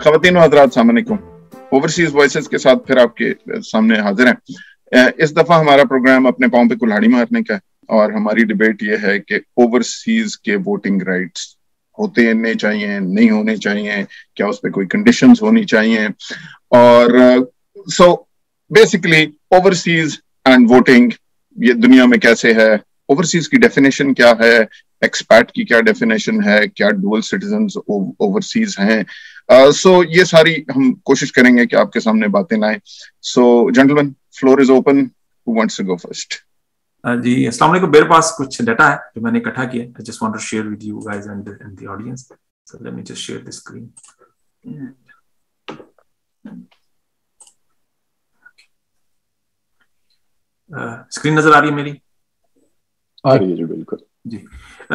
खातन सामकुम overseas voice के साथ फिर आपके सामने हाजिर हैं। इस दफ़ा हमारा प्रोग्राम अपने पाँव पे कुल्हाड़ी मारने का है और हमारी डिबेट ये है कि ओवरसीज के वोटिंग राइट्स होते नहीं चाहिए, नहीं होने चाहिए, क्या उस पर कोई कंडीशन होनी चाहिए? और so basically overseas and voting ये दुनिया में कैसे है? ओवरसीज की डेफिनेशन क्या है? एक्सपैट की क्या डेफिनेशन है? क्या डुअल सिटीजन ओवरसीज हैं? सो uh, ये सारी हम कोशिश करेंगे कि आपके सामने बातें लाएँ। So gentleman floor is open who wants to go first जी अस्सलाम वालेकुम। मेरे पास कुछ डाटा है जो मैंने इकट्ठा किया I just want to share with you guys and and the audience so let me just share the screen screen नज़र आ रही है मेरी? जी। बिल्कुल। जी।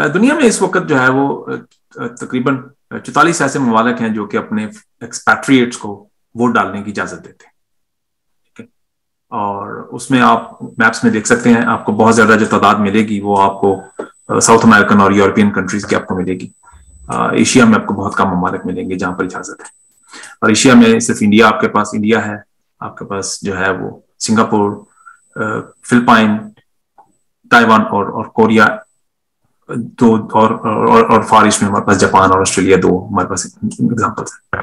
दुनिया में इस वक्त जो है वो तकरीबन चौतालीस ऐसे ममालक हैं जो कि अपने एक्सपैट्रिएट्स को वोट डालने की इजाज़त देते हैं। और उसमें आप मैप्स में देख सकते हैं आपको बहुत ज़्यादा जो तादाद मिलेगी वो आपको साउथ अमेरिकन और यूरोपियन कंट्रीज़ की आपको मिलेगी। एशिया में आपको बहुत कम ममालक मिलेंगे जहाँ पर इजाज़त है। और एशिया में सिर्फ़ इंडिया आपके पास इंडिया है आपके पास जो है वो सिंगापुर फिलिपाइन ताइवान और और कोरिया दो और और, और फार ईस्ट में हमारे पास जापान और ऑस्ट्रेलिया दो हमारे पास एग्जाम्पल्स हैं।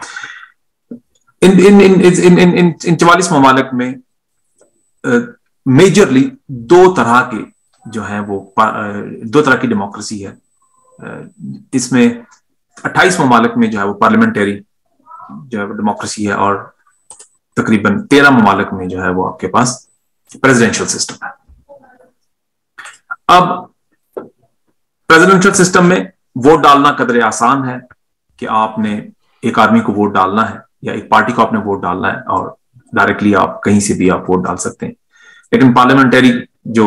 इन इन इन इन इन इन इन चवालीस ममालक में मेजरली दो तरह के जो है वो दो तरह की डेमोक्रेसी है। इसमें 28 ममालक में जो है वो पार्लियामेंटरी जो है डेमोक्रेसी है और तकरीबन तेरह ममालक में जो है वो आपके पास प्रेसिडेंशियल सिस्टम है। अब प्रेसिडेंशियल सिस्टम में वोट डालना कदर आसान है कि आपने एक आदमी को वोट डालना है या एक पार्टी को आपने वोट डालना है और डायरेक्टली आप कहीं से भी आप वोट डाल सकते हैं। लेकिन पार्लियामेंटरी जो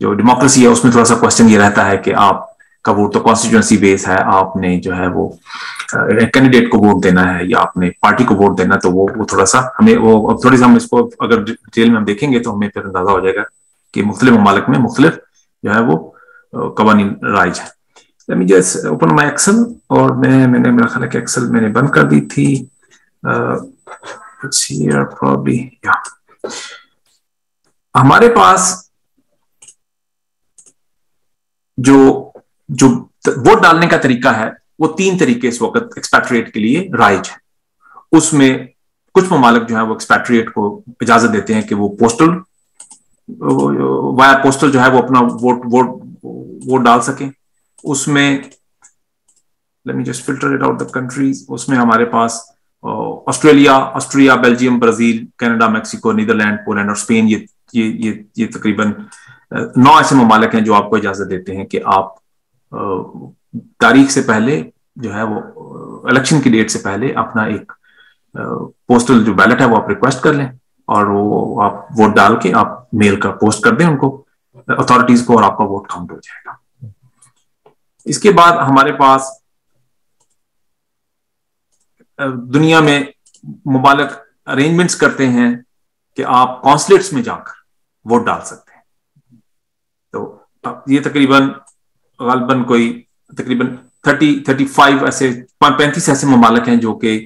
जो डेमोक्रेसी है, उसमें थोड़ा सा क्वेश्चन ये रहता है कि आप का वोट तो कॉन्स्टिट्यूंसी बेस है, आपने जो है वो कैंडिडेट को वोट देना है या आपने पार्टी को वोट देना तो वो वो थोड़ा सा हमें, वो थोड़ी सा हम इसको अगर डिटेल में हम देखेंगे तो हमें फिर अंदाज़ा हो जाएगा कि मुख्तलिफ़ ममालक में मुख्तलिफ़ जो है वो कवानी राइज है। Let me just open my Excel और मैं, मैंने मेरा ख्याल है Excel मैंने बंद कर दी थी। here probably हमारे पास जो जो वोट डालने का तरीका है, वो तीन तरीके इस वक्त एक्सपैट्रिएट के लिए राइज है। उसमें कुछ ममालक जो है वो एक्सपैट्रिएट को इजाज़त देते हैं कि वो पोस्टल वाया पोस्टल जो है वो अपना वोट वोट वोट डाल सके। उसमें let me just filter it out the countries उसमें हमारे पास Australia, Austria, Belgium, Brazil, Canada, Mexico, Netherlands, Poland और स्पेन, ये ये ये ये तकरीबन नौ ऐसे ममालक हैं जो आपको इजाज़त देते हैं कि आप तारीख से पहले जो है वो इलेक्शन की डेट से पहले अपना एक पोस्टल जो बैलेट है वो आप रिक्वेस्ट कर लें। और वो, आप वोट डाल के आप मेल का पोस्ट कर दें उनको अथॉरिटीज को और आपका वोट काउंट हो जाएगा। इसके बाद हमारे पास दुनिया में मुबालक अरेंजमेंट्स करते हैं कि आप कॉन्सुलेट्स में जाकर वोट डाल सकते हैं। तो ये तकरीबन, गलबन कोई तकरीबन थर्टी थर्टी फाइव ऐसे, पैंतीस ऐसे ममालक हैं जो कि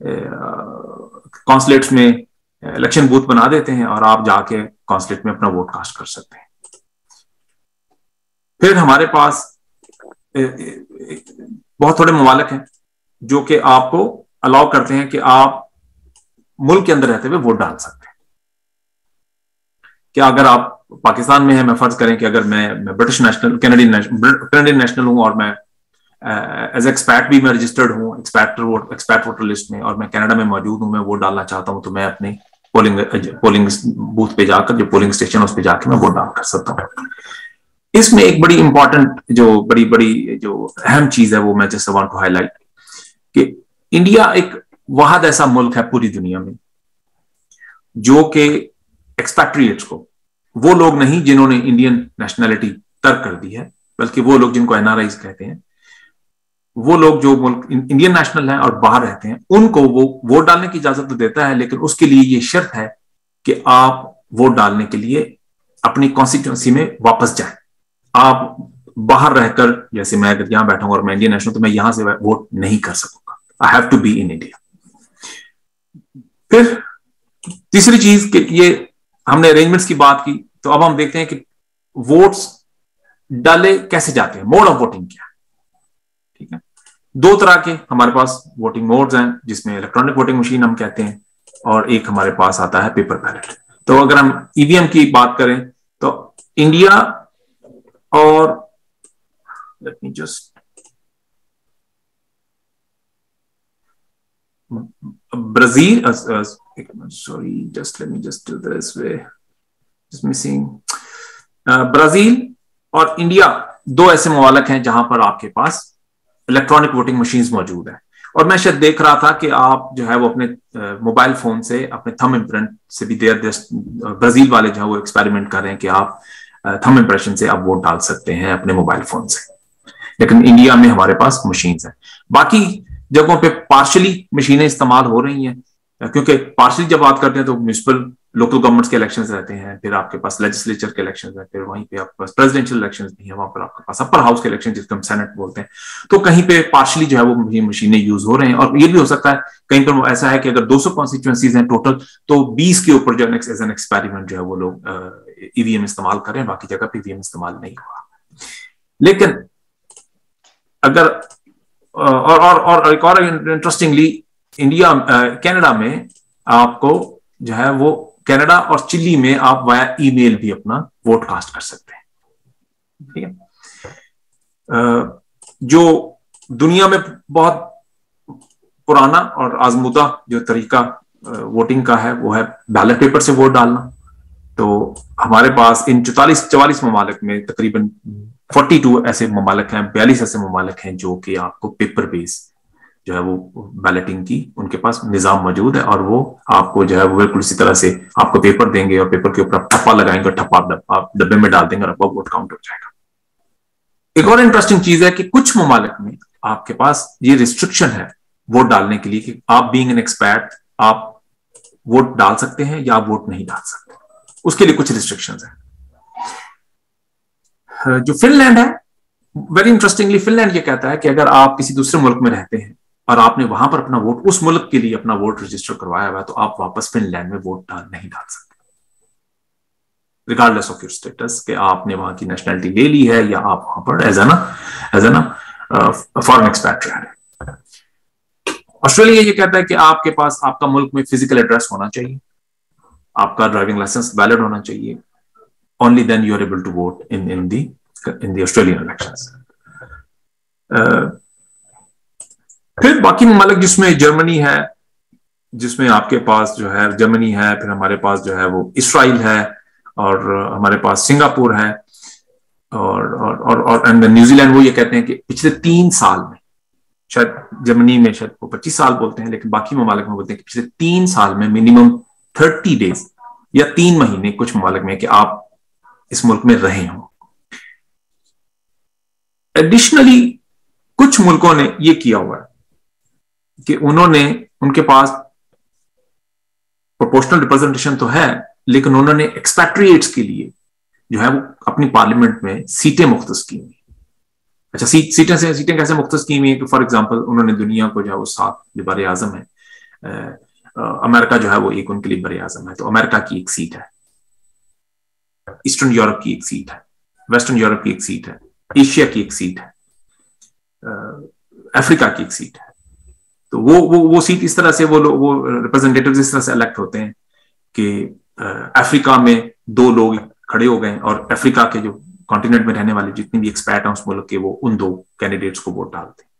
कॉन्सुलेट्स में इलेक्शन बूथ बना देते हैं और आप जाके कॉन्सुलेट में अपना वोट कास्ट कर सकते हैं। फिर हमारे पास बहुत थोड़े ममालक हैं जो कि आपको अलाउ करते हैं कि आप मुल्क के अंदर रहते हुए वोट डाल सकते हैं। क्या अगर आप पाकिस्तान में है मैं फ़र्ज़ करें कि अगर मैं, मैं British national Canadian Canadian national हूँ और मैं एज एक्सपैट भी मैं रजिस्टर्ड हूँ expat vote expat voter list में, और मैं कनाडा में मौजूद हूँ, मैं वोट डालना चाहता हूँ तो मैं अपनी पोलिंग पोलिंग बूथ पे जाकर, जो पोलिंग स्टेशन उस पर जाकर मैं वोट डाल कर सकता हूँ। इसमें एक बड़ी इंपॉर्टेंट जो बड़ी बड़ी जो अहम चीज़ है, वो मैं जैसे वांट टू हाईलाइट कि इंडिया एक वाहद ऐसा मुल्क है पूरी दुनिया में, जो कि एक्सपैट्रिएट्स को, वो लोग नहीं जिन्होंने इंडियन नेशनैलिटी तर्क कर दी है, बल्कि वो लोग जिनको एनआरआई कहते हैं वो लोग जो मुल्क इंडियन नेशनल हैं और बाहर रहते हैं, उनको वो, वोट डालने की इजाज़त तो देता है, लेकिन उसके लिए ये शर्त है कि आप वोट डालने के लिए अपनी कॉन्स्टिट्यूंसी में वापस जाए। आप बाहर रहकर, जैसे मैं अगर यहाँ बैठा और मैं इंडियन नेशनल तो मैं यहाँ से वोट नहीं कर सकूँगा। I have to be in India फिर तीसरी चीज़ कि ये हमने अरेंजमेंट्स की बात की तो अब हम देखते हैं कि वोट्स डाले कैसे जाते हैं। मोड ऑफ़ वोटिंग क्या दो तरह के हमारे पास वोटिंग मोड्स हैं जिसमें इलेक्ट्रॉनिक वोटिंग मशीन हम कहते हैं और एक हमारे पास आता है पेपर बैलेट तो अगर हम ईवीएम की बात करें तो इंडिया और let me just Brazil, uh, uh, sorry, just let me just do missing. Brazil और इंडिया दो ऐसे ममालक हैं जहाँ पर आपके पास इलेक्ट्रॉनिक वोटिंग मशीन मौजूद है। और मैं शायद देख रहा था कि आप जो है वो अपने मोबाइल फ़ोन से अपने थम इम्प्रेंट से भी देर ब्राज़ील वाले जो है वो एक्सपेरिमेंट कर रहे हैं कि आप थम इम्प्रेशन से आप वोट डाल सकते हैं अपने मोबाइल फ़ोन से। लेकिन इंडिया में हमारे पास मशीन है। बाकी जगहों पे पार्शली मशीनें इस्तेमाल हो रही हैं, क्योंकि पार्शली जब बात करते हैं तो म्यूनसिपल लोकल गवर्नमेंट्स के इलेक्शंस रहते हैं, फिर आपके पास लेजिस्लेचर के इलेक्शंस हैं, फिर वहीं पे आपके पास प्रेसिडेंशियल इलेक्शंस भी है, वहाँ पर आपके पास अपर हाउस के इलेक्शन जिसको हम सेनेट बोलते हैं। तो कहीं पे पार्शली जो है वो ये मशीनें यूज़ हो रहे हैं और ये भी हो सकता है, कहीं पर ऐसा है कि अगर 200 कॉन्स्टिट्यूंसीज हैं टोटल तो 20 के ऊपर जो एज एन एक्सपेरिमेंट जो है वो लोग ईवीएम इस्तेमाल करें, बाकी जगह पे ईवीएम इस्तेमाल नहीं हुआ। लेकिन अगर और और और एक और इंटरेस्टिंगली इंडिया कनाडा में आपको जो है वो कनाडा और चिली में आप वाया ईमेल भी अपना वोट कास्ट कर सकते हैं। ठीक है? जो दुनिया में बहुत पुराना और आजमुदा जो तरीका वोटिंग का है, वो है बैलेट पेपर से वोट डालना। तो हमारे पास इन चौतालीस, चवालीस ममालिक में तकरीबन 42 ऐसे ममालक हैं, बयालीस ऐसे ममालक हैं जो कि आपको पेपर बेस जो है वो बैलेटिंग की, उनके पास निज़ाम मौजूद है और वो आपको जो है वो बिल्कुल इसी तरह से आपको पेपर देंगे और पेपर के ऊपर आप ठप्पा लगाएँगे और ठप्पा आप डब्बे में डाल देंगे और आपका वोट काउंट हो जाएगा। एक और इंटरेस्टिंग चीज़ है कि कुछ ममालिक में आपके पास ये रिस्ट्रिक्शन है वोट डालने के लिए कि आप बींग एन एक्सपर्ट आप वोट डाल सकते हैं या वोट नहीं डाल सकते। उसके लिए कुछ रिस्ट्रिक्शंस है। जो फिनलैंड है वेरी इंटरेस्टिंगली फिनलैंड ये कहता है कि अगर आप किसी दूसरे मुल्क में रहते हैं और आपने वहाँ पर अपना वोट, उस मुल्क के लिए अपना वोट रजिस्टर करवाया हुआ है तो आप वापस फिनलैंड में वोट डाल नहीं डाल सकते। रिगार्डलेस ऑफ़ योर स्टेटस कि आपने वहाँ की नेशनैलिटी ले ली है या आप वहाँ पर as as an foreign expatriate Australia ये कहता है कि आपके पास, आपका मुल्क में फ़िज़िकल एड्रेस होना चाहिए। आपका ड्राइविंग लाइसेंस वैलिड होना चाहिए। Only then you are able to vote in in the in the Australian elections. फिर बाकी ममालिक जिसमें जर्मनी है जिसमें आपके पास जो है जर्मनी है फिर हमारे पास जो है वो इसराइल है और हमारे पास सिंगापुर है और और और, और एंड न्यूजीलैंड वो ये कहते हैं कि पिछले तीन साल में शायद जर्मनी में शायद वो पच्चीस साल बोलते हैं लेकिन बाकी ममालिक में बोलते हैं कि पिछले तीन साल में मिनिमम थर्टी डेज़ या तीन महीने कुछ ममालिक में कि आप इस मुल्क में रहे हों। एडिशनली कुछ मुल्कों ने यह किया हुआ है। कि उन्होंने उनके पास प्रोपोर्शनल रिप्रेजेंटेशन तो है, लेकिन उन्होंने एक्सपैट्रिएट्स के लिए जो है वो अपनी पार्लियामेंट में सीटें मुख्त की हुई। अच्छा सीट सीटें से, सीटें कैसे मुख्त की हुई? है कि फॉर एग्जांपल उन्होंने दुनिया को जो है वो सात जो बर आज़म है अमेरिका जो है वो एक उनके लिए बर आज़म है। तो अमेरिका की एक सीट है। ईस्टर्न यूरोप की एक सीट है। वेस्टर्न यूरोप की एक सीट है। एशिया की एक सीट है। अफ्रीका की एक सीट है। तो वो वो वो सीट इस तरह से वो लोग वो रिप्रेजेंटेटिव इस तरह से इलेक्ट होते हैं कि अफ्रीका में दो लोग खड़े हो गए और अफ्रीका के जो कॉन्टिनेंट में रहने वाले जितने भी एक्सपर्ट हैं उस मुल्क के वो उन दो कैंडिडेट्स को वोट डालते हैं।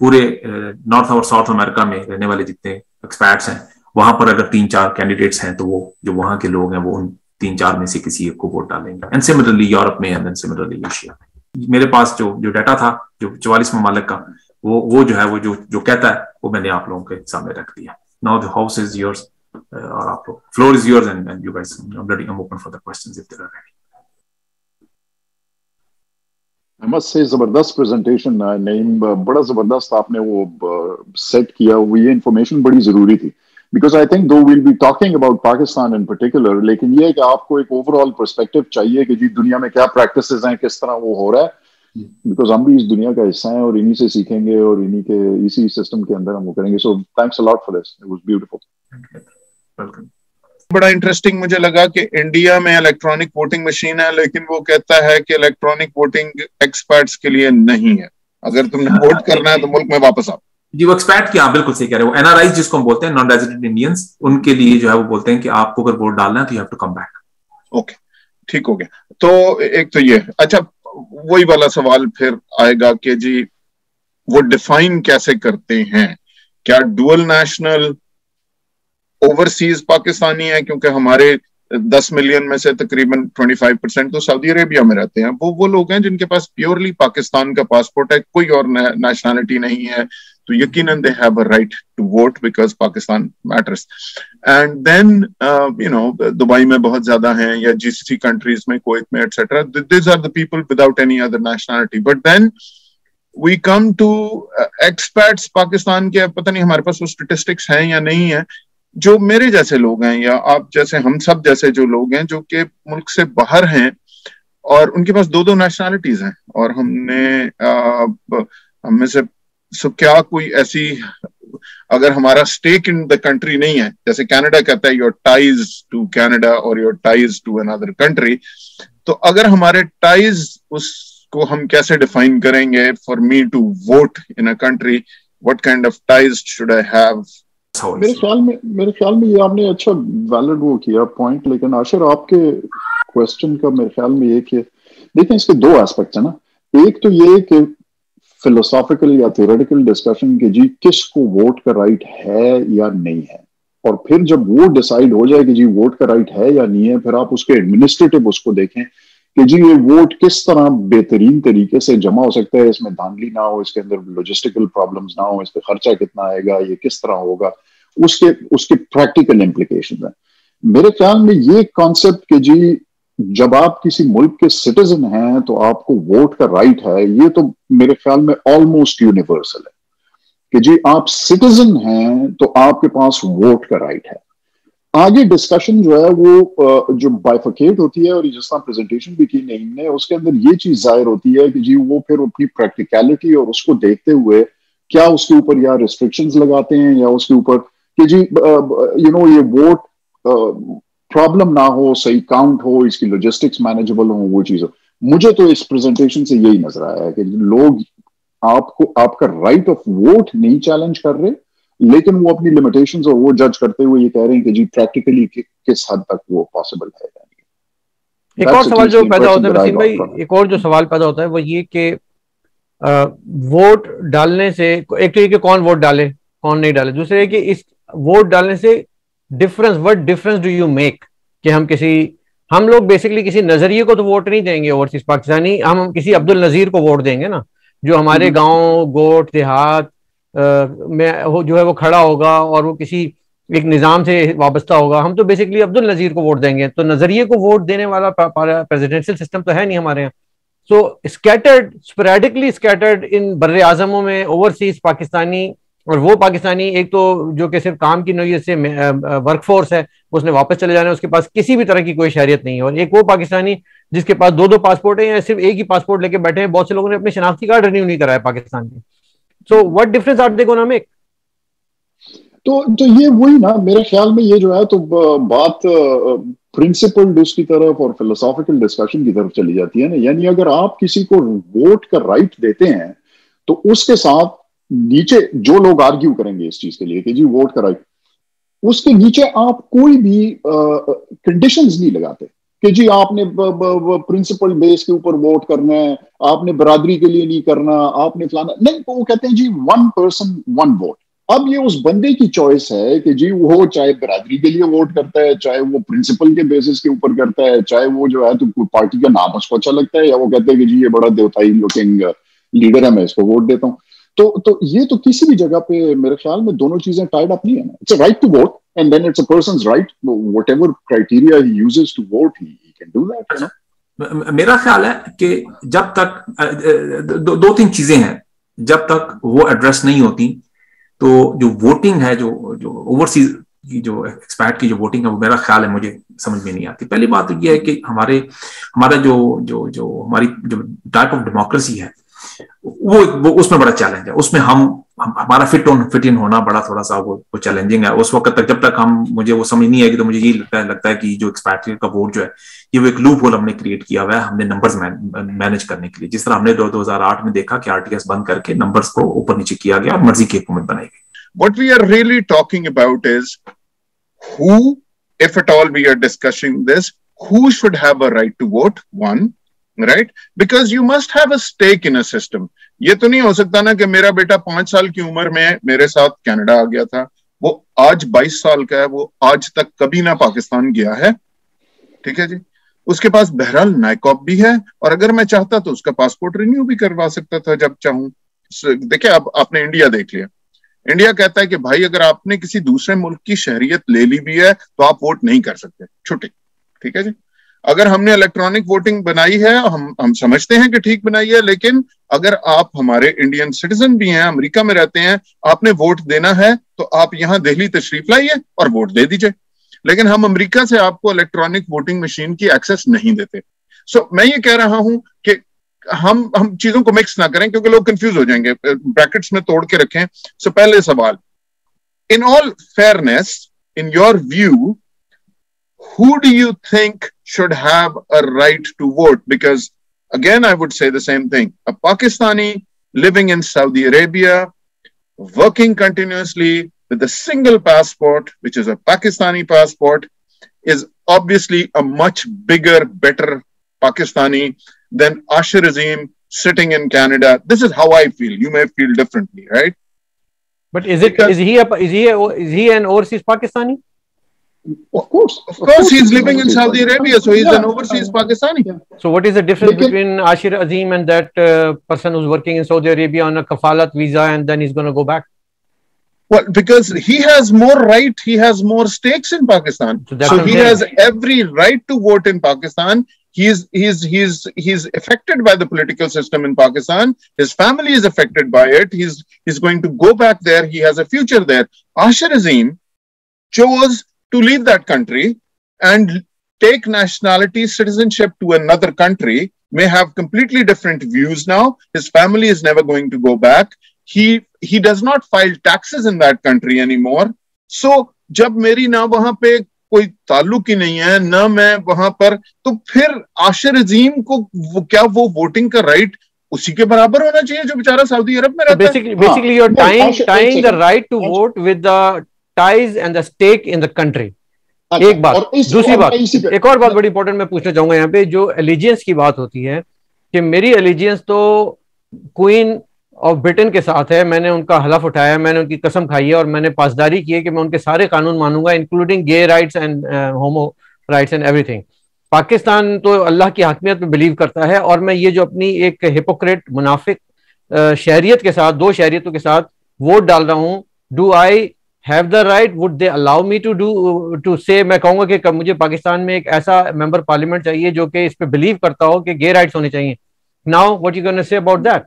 पूरे नॉर्थ और साउथ अमेरिका में रहने वाले जितने एक्सपर्ट्स हैं, वहाँ पर अगर तीन चार कैंडिडेट्स हैं तो वो, जो वहाँ के लोग हैं वो उन तीन चार में से किसी एक को वोट डालेंगे। एंड सिमिलरली यूरोप में एंड सिमिलरली एशिया में। मेरे पास जो जो डाटा था, जो चौवालीस ममालिक का वो वो जो है, वो जो जो कहता है, वो मैंने आप लोगों के सामने रख दिया। Now the house is yours और आप लोग floor is yours and and you guys I'm ready, I'm open for the questions if there are any. I must say ज़बरदस्त प्रेजेंटेशन नईम बड़ा ज़बरदस्त आपने वो सेट किया, वो ये इंफॉर्मेशन बड़ी ज़रूरी थी। Because I think though will be talking about Pakistan in particular लेकिन ये है कि आपको एक ओवरऑल परस्पेक्टिव चाहिए कि जी दुनिया में क्या प्रैक्टिस हैं, किस तरह वो हो रहा है। बिकॉज़ हम भी इस दुनिया का हिस्सा हैं और इन्हीं से सीखेंगे और इन्हीं के इसी सिस्टम के अंदर हम वो करेंगे। So thanks a lot for this it was beautiful welcome बड़ा इंटरेस्टिंग मुझे लगा कि इंडिया में इलेक्ट्रॉनिक वोटिंग मशीन है लेकिन वो कहता है कि इलेक्ट्रॉनिक वोटिंग एक्सपर्ट्स के लिए नहीं है। अगर तुमने वोट करना है तो मुल्क में वापस आओ। जी वो एक्सपर्ट की आप बिल्कुल सही कह रहे हो। एनआरआई जिसको हम बोलते हैं नॉन रेजिडेंट इंडियंस उनके लिए जो है वो बोलते हैं कि आपको अगर वोट डालना है तो you have to come back okay ठीक हो गया। तो एक तो ये। अच्छा वही वाला सवाल फिर आएगा कि जी, वो डिफाइन कैसे करते हैं? क्या डुअल नेशनल ओवरसीज पाकिस्तानी है? क्योंकि हमारे दस मिलियन में से तकरीबन ट्वेंटी फाइव परसेंट तो सऊदी अरेबिया में रहते हैं। वो वो लोग हैं जिनके पास प्योरली पाकिस्तान का पासपोर्ट है, कोई और नेशनैलिटी नहीं है। तो यकीनन they have a right to vote because Pakistan matters and then you know Dubai में बहुत ज़्यादा हैं या जीसीसी कंट्रीज़ में कोइट में etcetera this are the people without any other nationality but then we come to experts Pakistan के पता नहीं हमारे पास वो स्टेटिस्टिक्स हैं या नहीं है जो मेरे जैसे लोग हैं या आप जैसे हम सब जैसे जो लोग हैं जो कि मुल्क से बाहर हैं और उनके पास दो दो नेशनैलिटीज हैं और हमने हम में से सो क्या कोई ऐसी अगर हमारा स्टेक इन द कंट्री नहीं है जैसे कनाडा कहता है योर टाइज टू कनाडा और your ties to another country तो अगर हमारे टाइज उसको हम कैसे डिफाइन करेंगे for me to vote in a country what kind of ties should I have मेरे ख्याल में मेरे ख्याल में ये आपने अच्छा वैलिड वो किया पॉइंट लेकिन आशर आपके क्वेश्चन का मेरे ख्याल में ये कि देखें इसके दो एस्पेक्ट है ना। एक तो ये कि फिलोसॉफिकल या थियोरेटिकल डिस्कशन के जी किसको वोट का राइट है या नहीं है? और फिर जब वो डिसाइड हो जाए कि जी वोट का राइट है या नहीं है, फिर आप उसके एडमिनिस्ट्रेटिव उसको देखें कि जी ये वोट किस तरह बेहतरीन तरीके से जमा हो सकता है, इसमें धांधली ना हो, इसके अंदर लॉजिस्टिकल प्रॉब्लम्स ना हो इस पर खर्चा कितना आएगा, ये किस तरह होगा, उसके उसके प्रैक्टिकल इम्प्लीकेशन है। मेरे ख्याल में ये कॉन्सेप्ट कि जी जब आप किसी मुल्क के सिटीजन हैं तो आपको वोट का राइट है, ये तो मेरे ख्याल में ऑलमोस्ट यूनिवर्सल है। कि जी, आप सिटीजन हैं तो आपके पास वोट का राइट है। आगे डिस्कशन जो है, वो जो बाइफिकेट होती है, और जिस तरह प्रेजेंटेशन भी की नहीं ने, उसके अंदर ये चीज़ ज़ाहिर होती है कि जी, वो फिर अपनी प्रैक्टिकलिटी और उसको देखते हुए क्या उसके ऊपर या रिस्ट्रिक्शंस लगाते हैं, या उसके ऊपर कि जी यू नो ये वोट प्रॉब्लम ना हो सही काउंट हो इसकी लॉजिस्टिक्स मैनेजेबल हो वो चीज़ हो। मुझे तो इस प्रेजेंटेशन से यही नज़र आया है कि लोग आपको आपका राइट ऑफ़ वोट नहीं चैलेंज कर रहे लेकिन वो अपनी लिमिटेशंस और वो जज करते हुए ये कह रहे हैं कि जी प्रैक्टिकली कि, किस हद तक वो पॉसिबल है? एक और सवाल जो पैदा होता है वसीम भाई एक और जो सवाल पैदा होता है वो ये कि वोट डालने से एक तो ये कि कौन वोट डाले कौन नहीं डाले? दूसरे कि इस वोट डालने से difference what difference do you make कि हम किसी हम लोग बेसिकली किसी नज़रिए को तो वोट नहीं देंगे ओवरसीज पाकिस्तानी हम किसी अब्दुल नजीर को वोट देंगे ना जो हमारे हम्म। गाँव गोट देहात में जो है वो खड़ा होगा और वो किसी एक निज़ाम से वाबस्ता होगा हम तो बेसिकली अब्दुल नजीर को वोट देंगे। तो नज़रिए को वोट देने वाला प्रेजिडेंशियल सिस्टम तो है नहीं हमारे यहाँ। सो स्कैटर्ड स्पोरेडिकली स्कैटर्ड इन बर आजमों में ओवरसीज पाकिस्तानी और वो पाकिस्तानी, एक तो जो कि सिर्फ़ काम की नोयत से वर्कफोर्स है उसने वापस चले जाना उसके पास किसी भी तरह की कोई शहरियत नहीं है। और एक वो पाकिस्तानी, जिसके पास दो दो पासपोर्ट है या सिर्फ़ एक ही पासपोर्ट लेके बैठे हैं, बहुत से लोगों ने अपने शनाख्ती कार्ड रिन्यू नहीं कराया पाकिस्तान में so what difference are they gonna make तो तो ये वही ना, मेरे ख्याल में ये जो है तो बात प्रिंसिपल उसकी तरफ़ और फिलोसॉफिकल डिस्कशन की तरफ़ चली जाती है ना। यानी अगर आप किसी को वोट का राइट देते हैं तो उसके साथ नीचे जो लोग आर्ग्यू करेंगे इस चीज़ के लिए कि जी वोट का राइट उसके नीचे आप कोई भी कंडीशंस नहीं लगाते कि जी आपने प्रिंसिपल बेस के ऊपर वोट करना है, आपने बरादरी के लिए नहीं करना, आपने फलाना, नहीं, वो कहते हैं जी वन पर्सन वन वोट अब ये उस बंदे की चॉइस है कि जी वो चाहे बरादरी के लिए वोट करता है, चाहे वो प्रिंसिपल के बेसिस के ऊपर करता है, चाहे वो जो है तो पार्टी का नाम उसको अच्छा लगता है, या वो कहते हैं कि जी ये बड़ा देवताई लुकिंग लीडर है, मैं इसको वोट देता हूँ। तो तो ये तो किसी भी जगह पे मेरे ख्याल में दोनों चीज़ें टाइड अप नहीं है it's right to vote and then it's a person's right whatever criteria he uses to vote he can do that you know मेरा ख्याल है कि जब तक दो, दो तीन चीज़ें हैं। जब तक वो एड्रेस नहीं होती तो जो वोटिंग है जो जो ओवरसीज की जो एक्सपैट की जो वोटिंग है वो मेरा ख्याल है मुझे समझ में नहीं आती। पहली बात तो ये है कि हमारे हमारा जो जो जो हमारी जो टाइप ऑफ़ डेमोक्रेसी है वो वो उसमें बड़ा चैलेंज है। उसमें हम, हम हमारा फिट ऑन फिट इन होना बड़ा थोड़ा सा वो वो चैलेंजिंग है। उस वक्त तक जब तक हम मुझे वो समझ नहीं आएगी तो मुझे ये लगता है लगता है कि जो एक्सपैट्रिएट का वोट जो है ये वो एक लूप होल हमने क्रिएट किया हुआ है हमने नंबर्स मैनेज करने के लिए। जिस तरह हमने दो आठ में देखा कि आरटीएस बंद करके नंबर्स को ऊपर नीचे किया गया और मर्ज़ी की हुकूमत बनाई गई। What we are really talking about is who, if at all we are discussing this, who should have a right to vote? Right because you must have a stake in a system ये तो नहीं हो सकता ना कि मेरा बेटा पाँच साल की उम्र में मेरे साथ कनाडा आ गया था। वो आज बाईस साल का है, वो आज तक कभी ना पाकिस्तान गया है। ठीक है जी? उसके पास बहरहाल नाइकॉप भी है, और अगर मैं चाहता तो उसका पासपोर्ट रिन्यू भी करवा सकता था जब चाहूँ। देखिए अब आपने इंडिया देख लिया। इंडिया कहता है कि भाई, अगर आपने किसी दूसरे मुल्क की शहरियत ले ली भी है तो आप वोट नहीं कर सकते। छुट्टी। ठीक है जी? अगर हमने इलेक्ट्रॉनिक वोटिंग बनाई है, हम हम समझते हैं कि ठीक बनाई है, लेकिन अगर आप हमारे इंडियन सिटीजन भी हैं, अमेरिका में रहते हैं, आपने वोट देना है तो आप यहाँ दिल्ली तशरीफ़ लाइए और वोट दे दीजिए। लेकिन हम अमेरिका से आपको इलेक्ट्रॉनिक वोटिंग मशीन की एक्सेस नहीं देते। सो मैं ये कह रहा हूँ कि हम हम चीज़ों को मिक्स ना करें, क्योंकि लोग कंफ्यूज हो जाएँगे। ब्रैकेट्स में तोड़ के रखें। सो पहले सवाल in all fairness in your view who do you think should have a right to vote? Because again, I would say the same thing. A Pakistani living in Saudi Arabia, working continuously with a single passport, which is a Pakistani passport, is obviously a much bigger, better Pakistani than Ashir Azim sitting in Canada. This is how I feel. You may feel differently, right? But is it because, is he a, is he a, is he an overseas Pakistani? Of course. Of course, he's living in Saudi Arabia, so he's yeah. an overseas Pakistani. Yeah. So, what is the difference between Ashir Azim and that uh, person who's working in Saudi Arabia on a kafalat visa and then he's going to go back? Well, because he has more right, he has more stakes in Pakistan. So, so he has every right to vote in Pakistan. He's he's he's he's affected by the political system in Pakistan. His family is affected by it. He's he's going to go back there. He has a future there. Ashir Azim chose to leave that country and take nationality citizenship to another country may have completely different views now his family is never going to go back he he does not file taxes in that country anymore so जब मेरी ना वहाँ पे कोई ताल्लुक ही नहीं है ना मैं वहाँ पर तो फिर आशिर अजीम को वो, क्या वो वोटिंग का राइट उसी के बराबर होना चाहिए जो बेचारा सऊदी अरब में रहता basically, है basically you're tying tying the right to vote with the ties and the stake in the country एक बात। दूसरी बात एक और बात बड़ी इंपॉर्टेंट मैं पूछना चाहूँगा यहाँ पे जो एलिजियंस की बात होती है कि मेरी एलिजियंस तो क्वीन ऑफ़ ब्रिटेन के साथ है मैंने उनका हलफ उठाया मैंने उनकी कसम खाई है और मैंने पासदारी की है कि मैं उनके सारे कानून मानूँगा including gay rights and homo rights and everything Pakistan तो अल्लाह की हाकमियत में बिलीव करता है और मैं ये जो अपनी एक हिपोक्रेट मुनाफिक शहरियत के साथ दो शहरियतों के साथ वोट डाल रहा हूँ do I have the right would they allow me to do to say मैं कहूँगा कि मुझे पाकिस्तान में एक ऐसा मेंबर पार्लियामेंट चाहिए जो कि इस पे बिलीव करता हो कि गे राइट्स होने चाहिए। Now what you gonna say about that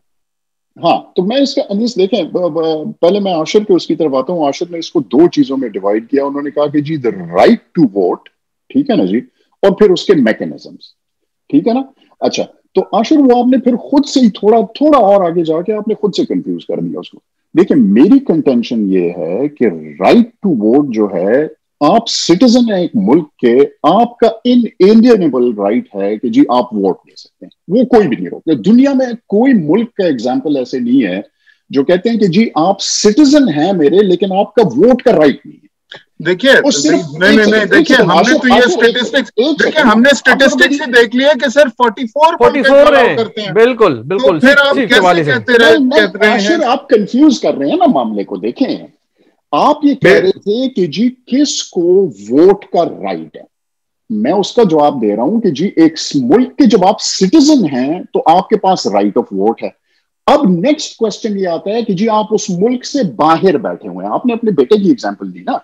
हाँ तो मैं इसका, अनिस, देखें पहले मैं आशिर के उसकी तरफ़ आता हूँ। आशिर ने इसको दो चीज़ों में डिवाइड किया। उन्होंने कहा कि जी द राइट टू वोट ठीक है ना जी? और फिर उसके मैकेनिज्म्स ठीक है ना? अच्छा तो आशिर, वो आपने फिर खुद से ही थोड़ा थोड़ा और आगे जाके आपने खुद से कंफ्यूज कर दिया उसको। देखिए, मेरी कंटेंशन ये है कि राइट टू वोट जो है, आप सिटीजन है एक मुल्क के, आपका इन एलियनेबल राइट है कि जी आप वोट दे सकते हैं। वो कोई भी नहीं रोकते। दुनिया में कोई मुल्क का एग्ज़ाम्पल ऐसे नहीं है जो कहते हैं कि जी आप सिटीजन हैं मेरे, लेकिन आपका वोट का राइट नहीं है। देखिए नहीं नहीं नहीं देखिए हमने तो ये स्टेटिस्टिक्स देखिए हमने स्टेटिस्टिक्स ही देख लिया कि सर 44 44 करते हैं। बिल्कुल तो बिल्कुल तो फिर आप कैसे कहते रहे कहते रहे हैं? आप कंफ्यूज कर रहे हैं ना मामले को देखें। आप ये कह रहे थे कि जी किसको वोट का राइट है? मैं उसका जवाब दे रहा हूँ कि जी एक मुल्क के जब आप सिटीजन हैं तो आपके पास राइट ऑफ़ वोट है। अब नेक्स्ट क्वेश्चन ये आता है कि जी आप उस मुल्क से बाहर बैठे हुए हैं। आपने अपने बेटे की एग्ज़ाम्पल दी ना।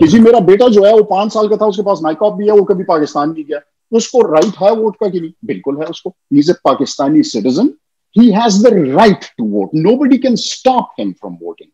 कि जी, मेरा बेटा जो है, वो पाँच साल का था, उसके पास नाइकॉप भी है, वो कभी पाकिस्तान भी गया। उसको राइट है वोट का कि नहीं? बिल्कुल है उसको। Is a Pakistani citizen he has the right to vote nobody can stop him from voting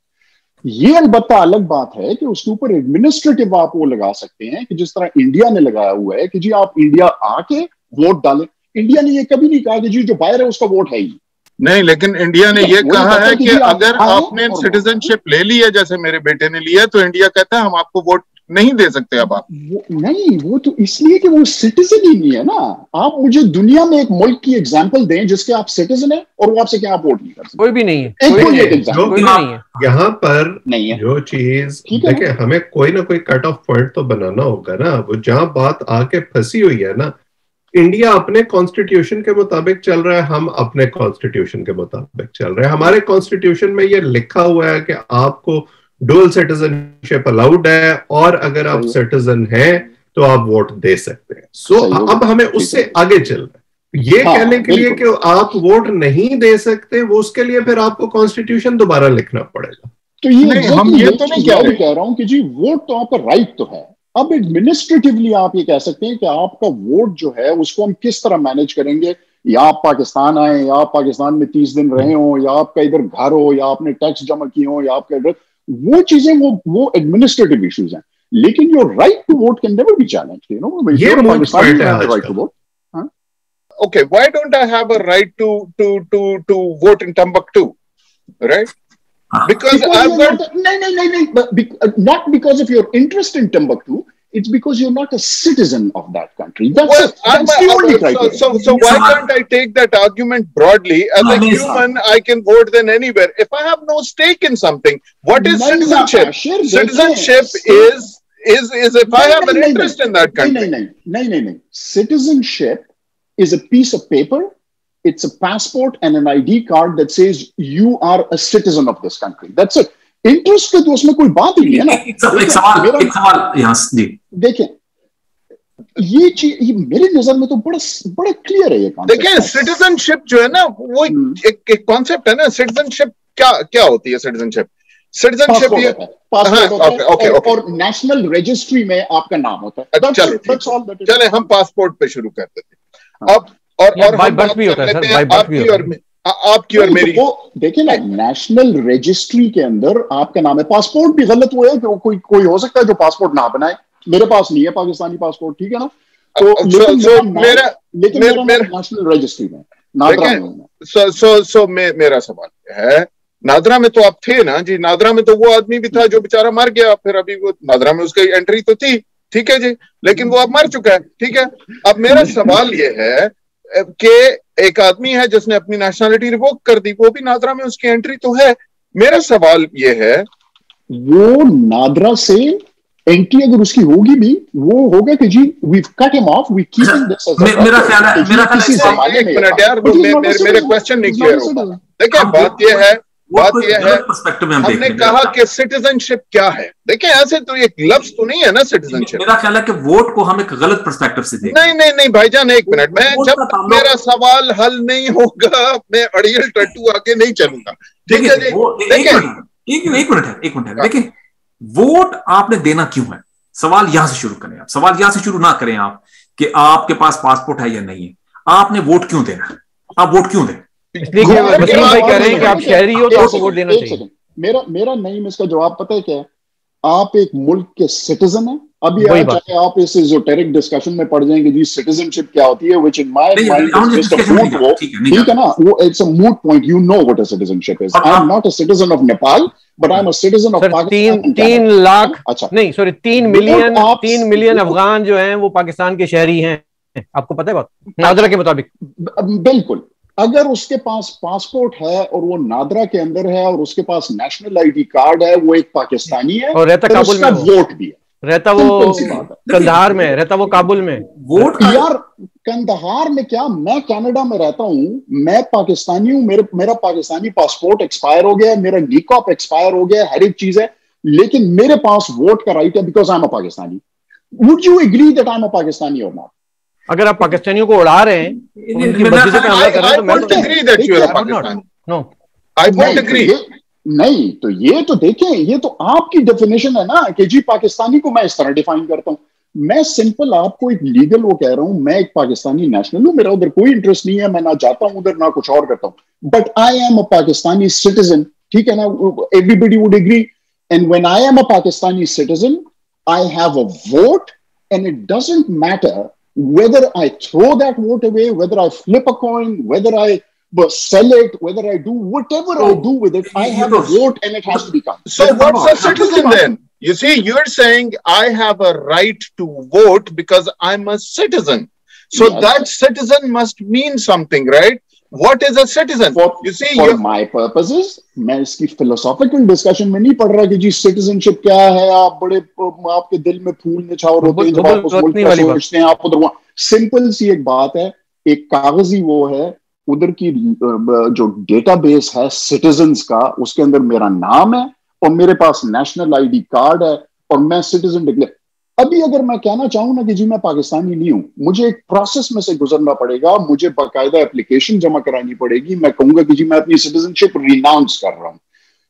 ये अलबत्ता अलग बात है कि उसके ऊपर एडमिनिस्ट्रेटिव आप वो लगा सकते हैं कि जिस तरह इंडिया ने लगाया हुआ है कि जी, आप इंडिया आके वोट डालें। इंडिया ने ये कभी नहीं कहा कि जी, जो बाहर है, उसका वोट है ही। नहीं लेकिन इंडिया ने ये कहा है कि अगर आपने सिटीजनशिप ले ली है जैसे मेरे बेटे ने लिया तो इंडिया कहता है हम आपको वोट नहीं दे सकते अब आप। वो नहीं वो तो इसलिए कि वो सिटीजन ही नहीं है ना। आप मुझे दुनिया में एक मुल्क की एग्जांपल दें जिसके आप सिटीजन है और वो आपसे क्या आप वोट नहीं कर सकते। कोई भी नहीं है। एक कोई एक नहीं है। यहाँ पर नहीं है। जो चीज़ देखिए हमें कोई ना कोई कट ऑफ़ पॉइंट तो बनाना होगा ना। वो जहाँ बात आके फंसी हुई है ना इंडिया अपने कॉन्स्टिट्यूशन के मुताबिक चल रहा है हम अपने कॉन्स्टिट्यूशन के मुताबिक चल रहे हैं। हमारे कॉन्स्टिट्यूशन में ये लिखा हुआ है कि आपको डुअल सिटीजनशिप अलाउड है और अगर आप सिटीजन हैं तो आप वोट दे सकते हैं। सो so, अब हमें उससे आगे चल रहे हैं। ये हाँ, कहने के लिए कि आप वोट नहीं दे सकते वो उसके लिए फिर आपको कॉन्स्टिट्यूशन दोबारा लिखना पड़ेगा। तो ये हम ये तो नहीं कह रहा। हूँ कि जी वोट तो आपका राइट तो है। अब एडमिनिस्ट्रेटिवली आप ये कह सकते हैं कि आपका वोट जो है उसको हम किस तरह मैनेज करेंगे? या आप पाकिस्तान आए या आप पाकिस्तान में तीस दिन रहे हो या आपका इधर घर हो या आपने टैक्स जमा किए हो या आपका इधर वो चीज़ें वो वो एडमिनिस्ट्रेटिव इश्यूज़ हैं। लेकिन your right to vote can never be challenge you know ये right to vote okay why don't i have a right to to to to vote in timbuktu right? Because, because i've got no no no no but be, uh, not because of your interest in timbuktu it's because you're not a citizen of that country. That's, well, That's the only criteria. So, so, so why can't I take that argument broadly? As a human, I can vote then anywhere. If I have no stake in something, what is citizenship? Citizenship is is is if I have an interest in that country. No, no, no, no, Citizenship is a piece of paper. It's a passport and an ID card that says you are a citizen of this country. That's it. Interest तो उसमें कोई बात ही नहीं है ना। एक, एक सवाल एक सवाल यहाँ जी। देखें ये चीज़ ये मेरी नज़र में तो बड़ा बड़ा क्लियर है ये देखिए सिटीजनशिप जो है ना वो हम्म। एक एक कॉन्सेप्ट है ना सिटीजनशिप क्या क्या होती है सिटीजनशिप सिटीजनशिप ये हाँ, और नेशनल रजिस्ट्री में आपका नाम होता है। चले हम पासपोर्ट पे शुरू कर देते हाँ। अब और और हम बात भी होता है सर आपकी और आपकी और मेरी। वो देखिए ना नेशनल रजिस्ट्री के अंदर आपका नाम है। पासपोर्ट भी गलत हुआ है कि कोई कोई हो सकता है जो पासपोर्ट ना बनाए। मेरे पास नहीं है पाकिस्तानी पासपोर्ट ठीक है ना? तो लेकिन सो, मेरा लेकिन मेरा, मेरा नेशनल रजिस्ट्री में नादरा में सो सो सो मेरा सवाल है नादरा में तो आप थे ना जी? नादरा में तो वो आदमी भी था जो बेचारा मर गया। फिर अभी वो नादरा में उसकी एंट्री तो थी। ठीक है जी? लेकिन वो अब मर चुका है। ठीक है? अब मेरा सवाल ये है कि एक आदमी है जिसने अपनी नेशनलिटी रिवोक कर दी वो भी नादरा में उसकी एंट्री तो है। मेरा सवाल ये है वो नादरा से एंट्री अगर उसकी होगी भी वो होगा कि जी we cut him off we keep him मेरा ख्याल है मेरा ख्याल है एक मिनट यार मेरे क्वेश्चन नहीं क्लियर हो देखिए बात ये है बात यह है हमने कहा कि सिटीजनशिप क्या है? देखिए ऐसे तो एक लफ्ज तो नहीं है ना सिटीजनशिप मेरा ख्याल है कि वोट को हम एक गलत परस्पेक्टिव से देखें नहीं नहीं नहीं भाईजान एक मिनट मैं जब मेरा सवाल हल नहीं होगा मैं अड़ियल टट्टू आगे नहीं चलूँगा। ठीक है एक मिनट है एक मिनट है। देखिए वोट आपने देना क्यों है? सवाल यहाँ से शुरू करें आप। सवाल यहाँ से शुरू ना करें आप कि आपके पास पासपोर्ट है या नहीं है। आपने वोट क्यों देना? है आप वोट क्यों दें? इसलिए भाई कह रहे हैं कि आप शहरी हो तो आपको वोट देना चाहिए। मेरा मेरा नहीं इसका जवाब पता है क्या है? आप एक मुल्क के सिटीजन हैं। अभी आप चाहे आप इस इजोटेरिक डिस्कशन में पढ़ जाएँगे जी सिटीजनशिप क्या होती है which in my mind is just a moot वो ठीक है ना? वो it's a moot point you know what a citizenship is I am not a citizen of Nepal but I am a citizen of Pakistan तीन तीन लाख अच्छा। नहीं sorry तीन मिलियन तीन मिलियन अफगान जो हैं वो पाकिस्तान के शहरी हैं। आपको पता है बात? नादरा के मुताबिक। बिल्कुल। अगर उसके पास पासपोर्ट है और वो नादरा के अंदर है और उसके पास नेशनल आईडी कार्ड है वो एक पाकिस्तानी है और रहता काबुल में वोट भी है। रहता वो कंधार में रहता वो काबुल में। वोट यार कंधार में क्या? मैं कनाडा में रहता हूँ मैं पाकिस्तानी हूँ मेरे मेरा पाकिस्तानी पासपोर्ट एक्सपायर हो गया मेरा निकॉप एक्सपायर हो गया हर एक चीज़ है लेकिन मेरे पास वोट का राइट है because I am a Pakistani. Would you agree that I am a Pakistani और नॉट अगर आप पाकिस्तानियों को उड़ा रहे हैं उनकी मस्जिदों पे हमला कर रहे हैं तो नहीं तो ये तो देखें ये तो आपकी डेफिनेशन है ना कि जी पाकिस्तानी को मैं इस तरह डिफाइन करता हूँ। मैं सिंपल आपको एक लीगल वो कह रहा हूँ मैं एक पाकिस्तानी नेशनल हूँ मेरा उधर कोई इंटरेस्ट नहीं है मैं ना जाता हूँ उधर ना कुछ और करता हूँ। But I am a Pakistani citizen ठीक है ना? Everybody would agree and when I am a Pakistani citizen I have a vote and it doesn't matter whether I throw that vote away, whether I flip a coin, whether I sell it, whether I do whatever so, I do with it, I have a vote and it has to be counted. So, what's a citizen then? You see, you're saying I have a right to vote because I'm a citizen. So, yes. that citizen must mean something, right? What is a citizen? For, you see, for my purposes, मैं इसकी philosophical discussion में नहीं पढ़ रहा कि जी citizenship क्या है आप बड़े आपके दिल में फूल निछावर होते हैं जब आप उस मुल्क का सोचते हैं आप उधर सिंपल सी एक बात है एक कागज़ी वो है उधर की जो डेटाबेस है सिटीजन का उसके अंदर मेरा नाम है और मेरे पास नेशनल आईडी कार्ड है और मैं सिटीजन डिक्लेयर अभी अगर मैं कहना चाहूँ ना कि जी मैं पाकिस्तानी नहीं हूँ, मुझे एक प्रोसेस में से गुजरना पड़ेगा, मुझे बाकायदा एप्लीकेशन जमा करानी पड़ेगी। मैं कहूँगा कि जी मैं अपनी सिटीजनशिप रिनाउंस कर रहा हूँ।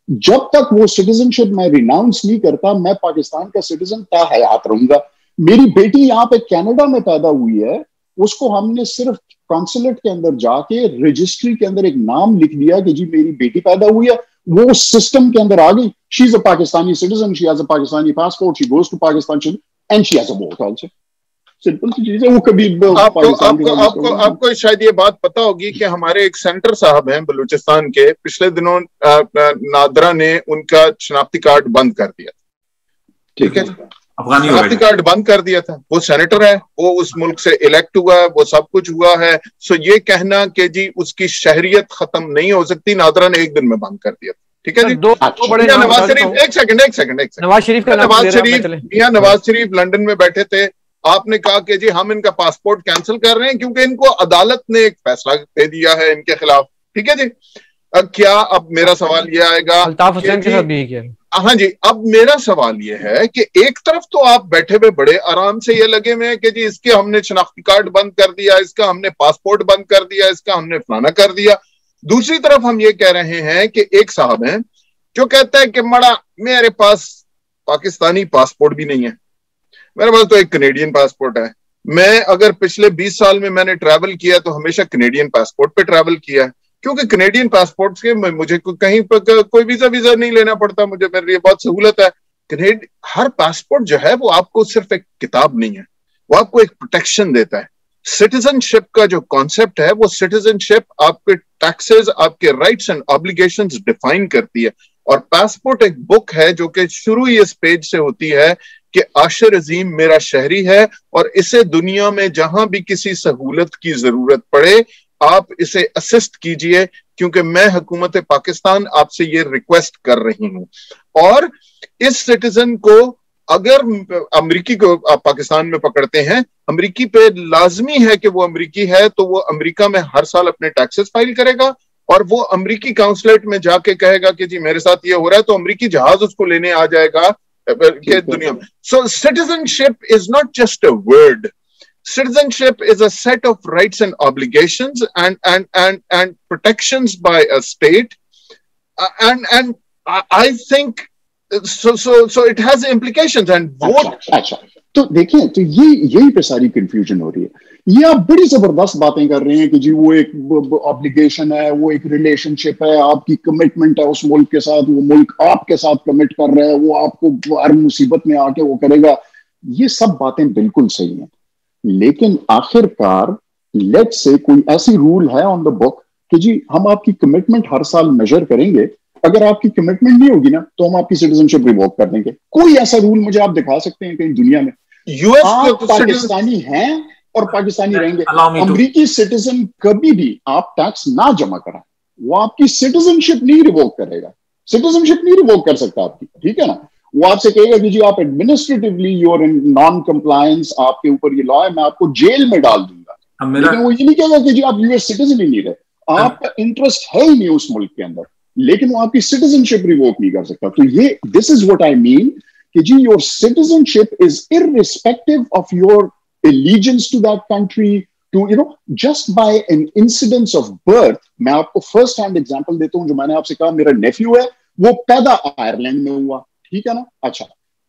जब तक वो सिटीजनशिप मैं रिनाउंस नहीं करता, मैं पाकिस्तान का सिटीजन हयात रहूँगा। मेरी बेटी यहाँ पे कनाडा में पैदा हुई है, उसको हमने सिर्फ़ कॉन्सुलेट के अंदर जाके रजिस्ट्री के अंदर एक नाम लिख दिया कि जी मेरी बेटी पैदा हुई है। वो सिस्टम के अंदर आ गई। She is a Pakistani citizen she has a Pakistani passport she goes to Pakistan and she has a vote also simple सी चीज़ है वो कभी आपको आपको आपको आपको शायद ये बात पता होगी कि हमारे एक सेंटर साहब हैं बलूचिस्तान के पिछले दिनों नादरा ने उनका शनाख्ती कार्ड बंद कर दिया ठीक है? शनाख्ती कार्ड बंद कर दिया था। वो सेनेटर है वो उस मुल्क से इलेक्ट हुआ है वो सब कुछ हुआ है। सो ये कहना कि जी उसकी शहरियत खत्म नहीं हो सकती नादरा ने एक दिन में बंद कर दिया ठीक है जी? दो, दो बड़े नवाज़ शरीफ एक सेकंड एक सेकंड एक सेकंड नवाज़ शरीफ का नवाज़ शरीफ मियाँ नवाज़ शरीफ लंदन में बैठे थे। आपने कहा कि जी हम इनका पासपोर्ट कैंसिल कर रहे हैं क्योंकि इनको अदालत ने एक फैसला दे दिया है इनके खिलाफ। ठीक है जी? अब क्या अब मेरा सवाल ये आएगा अल्ताफ हुसैन के साथ भी किया हाँ। जी अब मेरा सवाल ये है कि एक तरफ़ तो आप बैठे हुए बड़े आराम से ये लगे हुए हैं कि जी इसके हमने शनाख्ती कार्ड बंद कर दिया इसका हमने पासपोर्ट बंद कर दिया इसका हमने फलाना कर दिया। दूसरी तरफ़ हम ये कह रहे हैं कि एक साहब हैं जो कहता है कि मड़ा, मेरे पास पाकिस्तानी पासपोर्ट भी नहीं है। मेरे पास तो एक कनेडियन पासपोर्ट है। मैं अगर पिछले 20 साल में मैंने ट्रैवल किया तो हमेशा कनेडियन पासपोर्ट पे ट्रैवल किया है। क्योंकि कनेडियन पासपोर्ट के मुझे कहीं पर कोई वीज़ा वीज़ा नहीं लेना पड़ता। मुझे मेरे लिए बहुत सहूलत है। कनेड हर पासपोर्ट जो है वो आपको सिर्फ़ एक किताब नहीं है। वो आपको एक प्रोटेक्शन देता है। सिटीजनशिप का जो कॉन्सेप्ट है, वो सिटीजनशिप आपके टैक्सेस आपके राइट्स एंड ऑब्लिगेशन डिफाइन करती है। और पासपोर्ट एक बुक है जो कि शुरू ही इस पेज से होती है कि आशर अजीम मेरा शहरी है और इसे दुनिया में जहाँ भी किसी सहूलत की ज़रूरत पड़े, आप इसे असिस्ट कीजिए, क्योंकि मैं हुकूमत पाकिस्तान आपसे ये रिक्वेस्ट कर रही हूँ। और इस सिटीजन को अगर अमरीकी को आप पाकिस्तान में पकड़ते हैं अमरीकी पे लाजमी है कि वो अमरीकी है तो वो अमरीका में हर साल अपने टैक्सेस फ़ाइल करेगा और वो अमरीकी काउंसलेट में जाके कहेगा कि जी मेरे साथ ये हो रहा है तो अमरीकी जहाज़ उसको लेने आ जाएगा के दुनिया में। So citizenship is not just a word citizenship is a set of rights and obligations and and and and protections by a state. Uh, and and i think so so so it has implications and vote अच्छा, अच्छा तो देखिए तो ये यही पे सारी confusion हो रही है। ये आप बड़ी ज़बरदस्त बातें कर रहे हैं कि जी वो एक ऑब्लिगेशन है वो एक रिलेशनशिप है आपकी कमिटमेंट है उस मुल्क के साथ वो मुल्क आपके साथ कमिट कर रहा है वो आपको हर मुसीबत में आके वो करेगा। ये सब बातें बिल्कुल सही हैं। लेकिन आखिरकार लेट से कोई ऐसी रूल है ऑन द बुक कि जी हम आपकी कमिटमेंट हर साल मेजर करेंगे अगर आपकी कमिटमेंट नहीं होगी ना तो हम आपकी सिटीजनशिप रिवोक कर देंगे। कोई ऐसा रूल मुझे आप दिखा सकते हैं कहीं दुनिया में? यूएस तो पाकिस्तानी हैं और पाकिस्तानी रहेंगे। अमरीकी सिटीजन कभी भी आप टैक्स ना जमा करा वो आपकी सिटीजनशिप नहीं रिवोक करेगा। सिटीजनशिप नहीं रिवोक कर सकता आपकी। ठीक है ना? वो आपसे कहेगा कि जी आप administratively you're in non compliance आपके ऊपर ये लॉ है मैं आपको जेल में डाल दूँगा। लेकिन वो ये नहीं कहेगा कि जी आप यूएस सिटीजन ही नहीं रहे। आपका इंटरेस्ट है ही नहीं उस मुल्क के अंदर। लेकिन वो आपकी सिटीजनशिप रिवोक नहीं कर सकता। तो ये this is what I mean कि जी your citizenship is irrespective of your allegiance to that country to you know just by an incidence of birth मैं आपको फ़र्स्ट हैंड एग्जांपल देता हूँ जो मैंने आपसे कहा, मेरा नेफ्यू है, वो पैदा आयरलैंड में हुआ। ठीक है ना? अच्छा।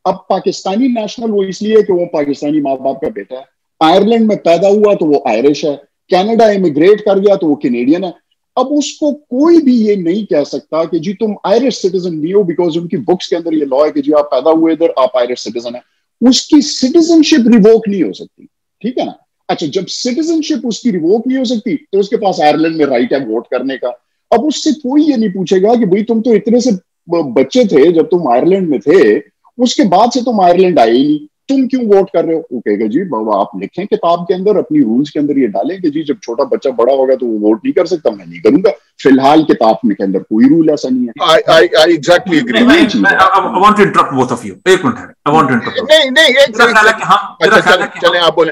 अब पाकिस्तानी नेशनल वो इसलिए कि वो पाकिस्तानी माँ बाप का बेटा है। आयरलैंड में पैदा हुआ तो वो आयरिश है। कनाडा इमिग्रेट कर गया तो वो कैनेडियन है। अब उसको कोई भी ये नहीं कह सकता कि जी तुम आयरिश सिटीजन नहीं हो बिकॉज़ उनकी बुक्स के अंदर ये लॉ है कि जी आप पैदा हुए इधर, आप आयरिश सिटीजन है। उसकी सिटीजनशिप रिवोक नहीं हो सकती, ठीक है ना? अच्छा जब सिटीजनशिप उसकी रिवोक नहीं हो सकती तो उसके पास आयरलैंड में राइट है वोट करने का। अब उससे कोई ये नहीं पूछेगा कि भाई तुम तो इतने से बच्चे थे जब तुम आयरलैंड में थे, उसके बाद से तुम आयरलैंड आए ही नहीं। तुम क्यों वोट कर रहे हो? वो कहेगा जी बाबा आप लिखें किताब के अंदर अपनी रूल्स के अंदर ये डालें कि जी जब छोटा बच्चा बड़ा होगा तो वो वोट नहीं कर सकता मैं नहीं करूँगा। फ़िलहाल किताब में के अंदर कोई रूल ऐसा नहीं है। I I exactly agree I want to interrupt both of you एक minute I want to interrupt नहीं नहीं एक अच्छा चले आप बोले।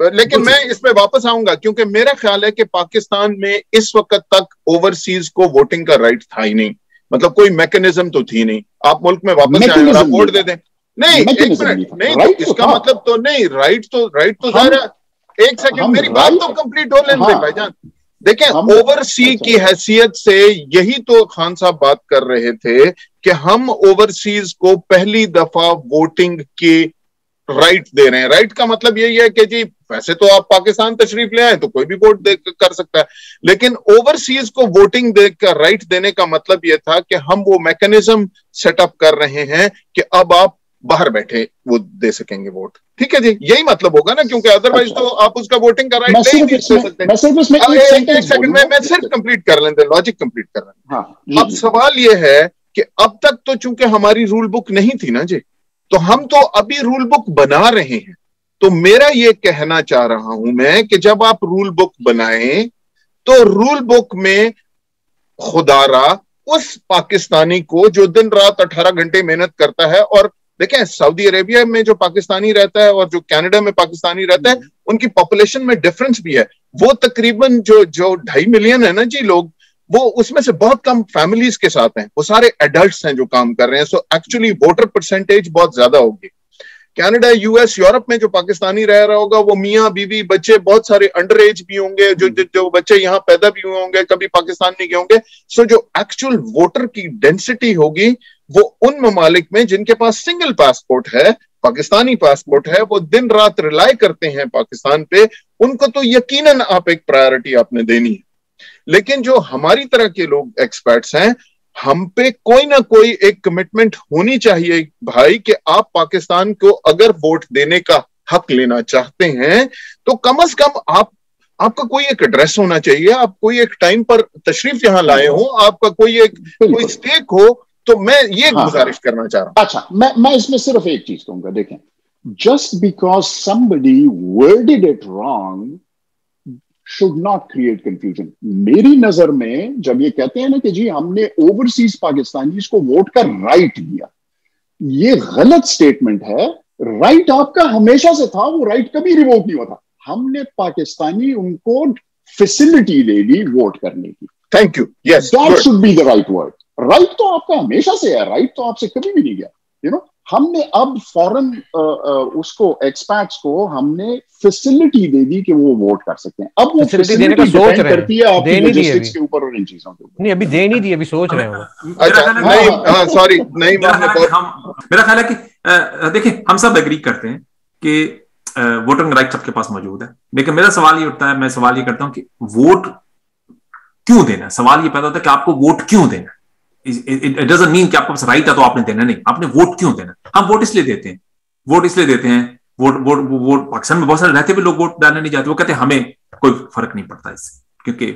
लेकिन मैं इसमें वापस आऊँगा क्योंकि मेरा ख्याल है कि पाकिस्तान में इस वक्त तक ओवरसीज को वोटिंग का राइट था ही नहीं। मतलब कोई मैकेनिज्म तो थी नहीं। आप मुल्क में वापस आए आप वोट दे दें। नहीं एक मिनट नहीं तो इसका मतलब तो नहीं राइट तो राइट तो सारा एक सेकंड मेरी बात तो कंप्लीट हो लेने हाँ। भाईजान। देखें ओवरसी अच्छा। की हैसियत से यही तो खान साहब बात कर रहे थे कि हम ओवरसीज को पहली दफ़ा वोटिंग की राइट दे रहे हैं। राइट का मतलब यही है कि जी वैसे तो आप पाकिस्तान तशरीफ़ ले आए तो कोई भी वोट दे कर सकता है। लेकिन ओवरसीज को वोटिंग दे कर राइट देने का मतलब यह था कि हम वो मैकेनिज्म सेटअप कर रहे हैं कि अब आप बाहर बैठे वो दे सकेंगे वोट। ठीक है जी? यही मतलब होगा ना क्योंकि अदरवाइज़ अच्छा। तो आप उसका वोटिंग का राइट नहीं दे सकते। एक सेकंड में मैं सिर्फ़ कंप्लीट कर लेते लॉजिक कंप्लीट कर रहे हैं अब सवाल ये है कि अब तक तो चूँकि हमारी रूल बुक नहीं थी ना जी तो हम तो अभी रूल बुक बना रहे हैं। तो मेरा ये कहना चाह रहा हूँ मैं कि जब आप रूल बुक बनाए तो रूल बुक में खुदारा उस पाकिस्तानी को जो दिन रात 18 घंटे मेहनत करता है और देखें सऊदी अरेबिया में जो पाकिस्तानी रहता है और जो कनाडा में पाकिस्तानी रहता है उनकी पॉपुलेशन में डिफरेंस भी है। वो तकरीबन जो जो ढाई मिलियन है ना जी लोग वो उसमें से बहुत कम फैमिलीज़ के साथ हैं। वो सारे एडल्ट हैं जो काम कर रहे हैं। सो एक्चुअली वोटर परसेंटेज बहुत ज़्यादा होगी। कनाडा यूएस यूरोप में जो पाकिस्तानी रह रहा होगा वो मियाँ बीवी बच्चे बहुत सारे अंडर एज भी होंगे जो जो, जो बच्चे यहाँ पैदा भी हुए होंगे कभी पाकिस्तान नहीं गए होंगे। सो जो एक्चुअल वोटर की डेंसिटी होगी वो उन ममालिक में जिनके पास सिंगल पासपोर्ट है पाकिस्तानी पासपोर्ट है वो दिन रात रिलाई करते हैं पाकिस्तान पे उनको तो यकीनन आप एक प्रायोरिटी आपने देनी है। लेकिन जो हमारी तरह के लोग एक्सपर्ट्स हैं हम पे कोई ना कोई एक कमिटमेंट होनी चाहिए भाई कि आप पाकिस्तान को अगर वोट देने का हक लेना चाहते हैं तो कम अज कम आप आपका कोई एक एड्रेस होना चाहिए आप कोई एक टाइम पर तशरीफ़ यहाँ लाए हो आपका कोई एक कोई स्टेक हो तो मैं ये हाँ, गुजारिश करना चाह रहा हूँ। अच्छा मैं मैं इसमें सिर्फ़ एक चीज़ कहूँगा देखें just because somebody worded it wrong should not create confusion मेरी नज़र में जब ये कहते हैं ना कि जी हमने ओवरसीज पाकिस्तानी को वोट का राइट दिया ये गलत स्टेटमेंट है राइट आपका हमेशा से था वो राइट कभी रिवोक नहीं होता हमने पाकिस्तानी उनको फैसिलिटी दे दी वोट करने की। Thank you yes that should be the right word right तो आपका हमेशा से है राइट तो आपसे कभी भी नहीं गया। You you know know? हमने अब फॉरेन उसको एक्सपर्ट्स को हमने फैसिलिटी दे दी कि वो वोट कर सकते हैं। अब वो फैसिलिटी देने का सोच रहे करती है आपकी लॉजिस्टिक्स के ऊपर और इन चीज़ों के ऊपर। नहीं अभी दे नहीं दी अभी सोच रहे हो अच्छा नहीं हाँ। सॉरी नहीं मेरा ख्याल है कि देखिए हम सब एग्री करते हैं कि वोटिंग राइट सबके पास मौजूद है। लेकिन मेरा सवाल ये उठता है मैं सवाल ये करता हूँ कि वोट क्यों देना सवाल ये पैदा होता है कि आपको वोट क्यों देना इट डजेंट मीन कि आपको राइट है तो आपने देना नहीं। आपने वोट क्यों देना? हम वोट इसलिए देते हैं। वोट इसलिए देते हैं। वोट वोट वोट पाकिस्तान में बहुत सारे रहते हुए लोग वोट डालने नहीं जाते। वो कहते हैं हमें कोई फ़र्क नहीं पड़ता इससे क्योंकि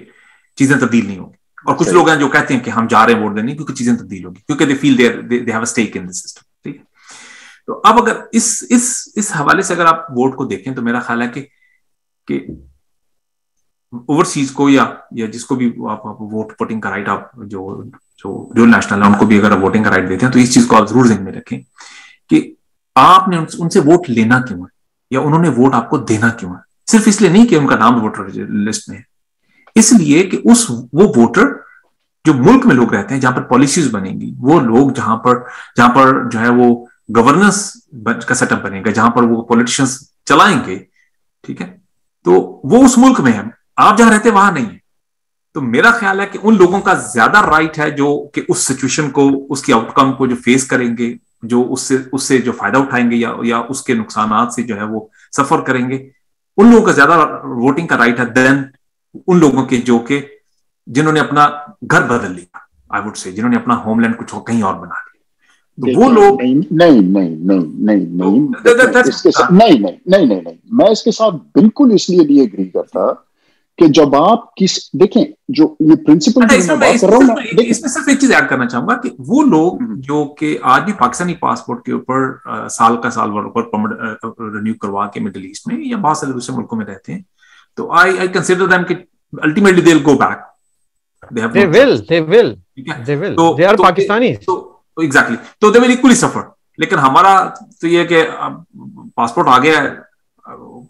चीज़ें तब्दील नहीं होगी। और कुछ लोग हैं जो कहते हैं कि हम जा रहे हैं वोट देने क्योंकि चीज़ें तब्दील होगी क्योंकि they feel there they have a stake in the system ठीक है? तो अब अगर इस इस इस हवाले से अगर आप वोट को देखें तो मेरा ख्याल है कि कि ओवरसीज को या या जिसको भी आप, आप वोट वोटिंग का राइट आप जो जो जो नेशनल है, उनको भी अगर वोटिंग का राइट देते हैं तो इस चीज़ को आप ज़रूर ध्यान में रखें कि आपने उनसे वोट लेना क्यों है? या उन्होंने वोट आपको देना क्यों है? सिर्फ़ इसलिए नहीं कि उनका नाम वोटर लिस्ट में है। इसलिए कि उस, वो वोटर जो मुल्क में लोग रहते हैं, जहाँ पर पॉलिसीज़ बनेंगी, वो लोग जहाँ पर जहाँ पर जो है वो गवर्नेंस का सेटअप बनेगा, जहाँ पर वो पॉलिटिशियंस चलाएँगे, ठीक है? तो वो उस मुल्क में है। आप जहाँ रहते वहाँ नहीं है। तो मेरा ख्याल है कि उन लोगों का ज़्यादा राइट है जो कि उस सिचुएशन को उसकी आउटकम को जो फेस करेंगे जो उससे उससे जो फ़ायदा उठाएँगे या या उसके नुकसान से जो है वो सफ़र करेंगे उन लोगों का ज़्यादा वोटिंग का राइट है देन उन लोगों के जो के जिन्होंने अपना घर बदल लिया आई वुड से जिन्होंने अपना होमलैंड कुछ कहीं और बना लिया। तो वो लोग नहीं नहीं नहीं नहीं नहीं नहीं इसके साथ नहीं नहीं नहीं नहीं नहीं मैं इसके साथ बिल्कुल इसलिए नहीं एग्री करता कि जब आप किस देखें जो ये प्रिंसिपल मैं बात कर रहा हूँ इसमें सिर्फ़ एक चीज़ ऐड करना चाहूँगा कि वो लोग हम्म। जो कि आज भी पाकिस्तानी पासपोर्ट के ऊपर साल का साल वर्क रिन्यू करवा के मिडिल ईस्ट में या बहुत सारे दूसरे मुल्कों में रहते हैं तो आई आई कंसिडर दैम कि ultimately they will go back they will they will. they will. तो, they are तो, Pakistanis. तो एग्जैक्टली तो दे विल इक्वली सफ़र लेकिन हमारा तो ये कि पासपोर्ट आ गया है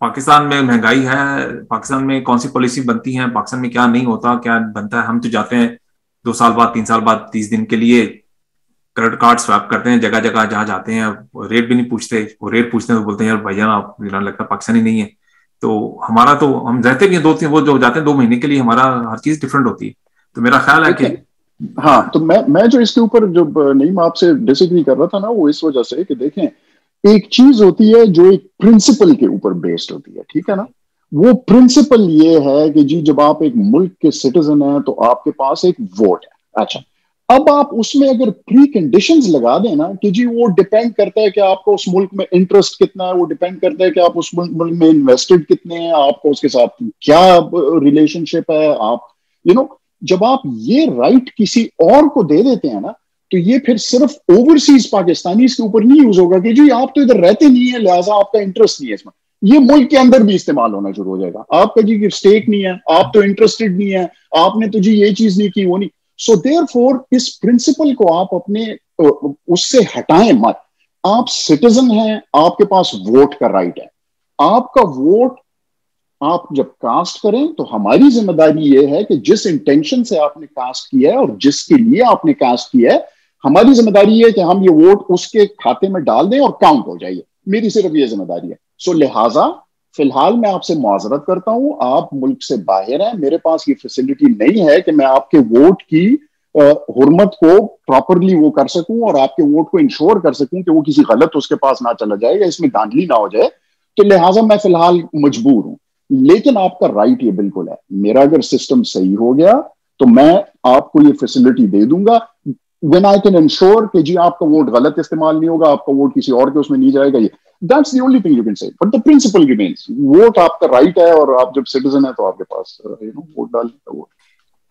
पाकिस्तान में महँगाई है, पाकिस्तान में कौन सी पॉलिसी बनती है, पाकिस्तान में क्या नहीं होता, क्या बनता है, हम तो जाते हैं दो साल बाद, तीन साल बाद, तीस दिन के लिए क्रेडिट कार्ड स्वैप करते हैं जगह जगह जहाँ जाते हैं रेट भी नहीं पूछते, वो रेट पूछते हैं तो बोलते हैं, यार भैया, आप लगता है पाकिस्तानी नहीं है। तो हमारा तो हम रहते भी हैं दो तीन, वो जो जाते हैं दो महीने के लिए, हमारा हर चीज़ डिफरेंट होती है। तो मेरा ख्याल है कि हाँ। तो मैं मैं जो इसके ऊपर जो नहीं आपसे डिसएग्री कर रहा था ना, वो इस वजह से कि देखें, एक चीज़ होती है जो एक प्रिंसिपल के ऊपर बेस्ड होती है ठीक है ना? वो प्रिंसिपल ये है कि जी जब आप एक मुल्क के सिटीजन हैं तो आपके पास एक वोट है। अच्छा अब आप उसमें अगर प्री कंडीशन लगा दें ना कि जी वो डिपेंड करता है कि आपको उस मुल्क में इंटरेस्ट कितना है वो डिपेंड करता है कि आप उस मुल्क में इन्वेस्टेड कितने हैं आपको उसके साथ क्या रिलेशनशिप है आप यू you नो know, जब आप ये राइट किसी और को दे देते हैं ना तो ये फिर सिर्फ़ ओवरसीज पाकिस्तानी के ऊपर नहीं यूज़ होगा कि जी आप तो इधर रहते नहीं है लिहाजा आपका इंटरेस्ट नहीं है इसमें। ये मुल्क के अंदर भी इस्तेमाल होना शुरू हो जाएगा। आपका जी स्टेक नहीं है, आप तो इंटरेस्टेड नहीं है, आपने तो जी ये चीज़ नहीं की, वो नहीं। सो देयर फोर इस प्रिंसिपल को आप अपने उससे हटाएँ मत। आप सिटीजन हैं, आपके पास वोट का राइट है। आपका वोट आप जब कास्ट करें तो हमारी ज़िम्मेदारी यह है कि जिस इंटेंशन से आपने कास्ट किया है और जिसके लिए आपने कास्ट किया है, हमारी ज़िम्मेदारी है कि हम ये वोट उसके खाते में डाल दें और काउंट हो जाइए। मेरी सिर्फ़ ये ज़िम्मेदारी है। सो लिहाजा, फ़िलहाल मैं आपसे मुआजरत करता हूँ। आप मुल्क से बाहर हैं। मेरे पास ये फैसिलिटी नहीं है कि मैं आपके वोट की हुरमत को प्रॉपरली वो कर सकूँ और आपके वोट को इंश्योर कर सकूँ कि वो किसी गलत उसके पास ना चला जाए या इसमें धांधली ना हो जाए। तो लिहाजा मैं फ़िलहाल मजबूर हूँ। लेकिन आपका राइट ये बिल्कुल है। मेरा अगर सिस्टम सही हो गया तो मैं आपको ये फैसिलिटी दे दूँगा। वेन आई कैन इंश्योर कि जी आपका वोट गलत इस्तेमाल नहीं होगा आपका वोट किसी और के उसमें नहीं जाएगा ये that's the only thing you can say but the principle remains vote आपका राइट है और आप जब सिटीजन है तो आपके पास यू नो वोट डालने का वोट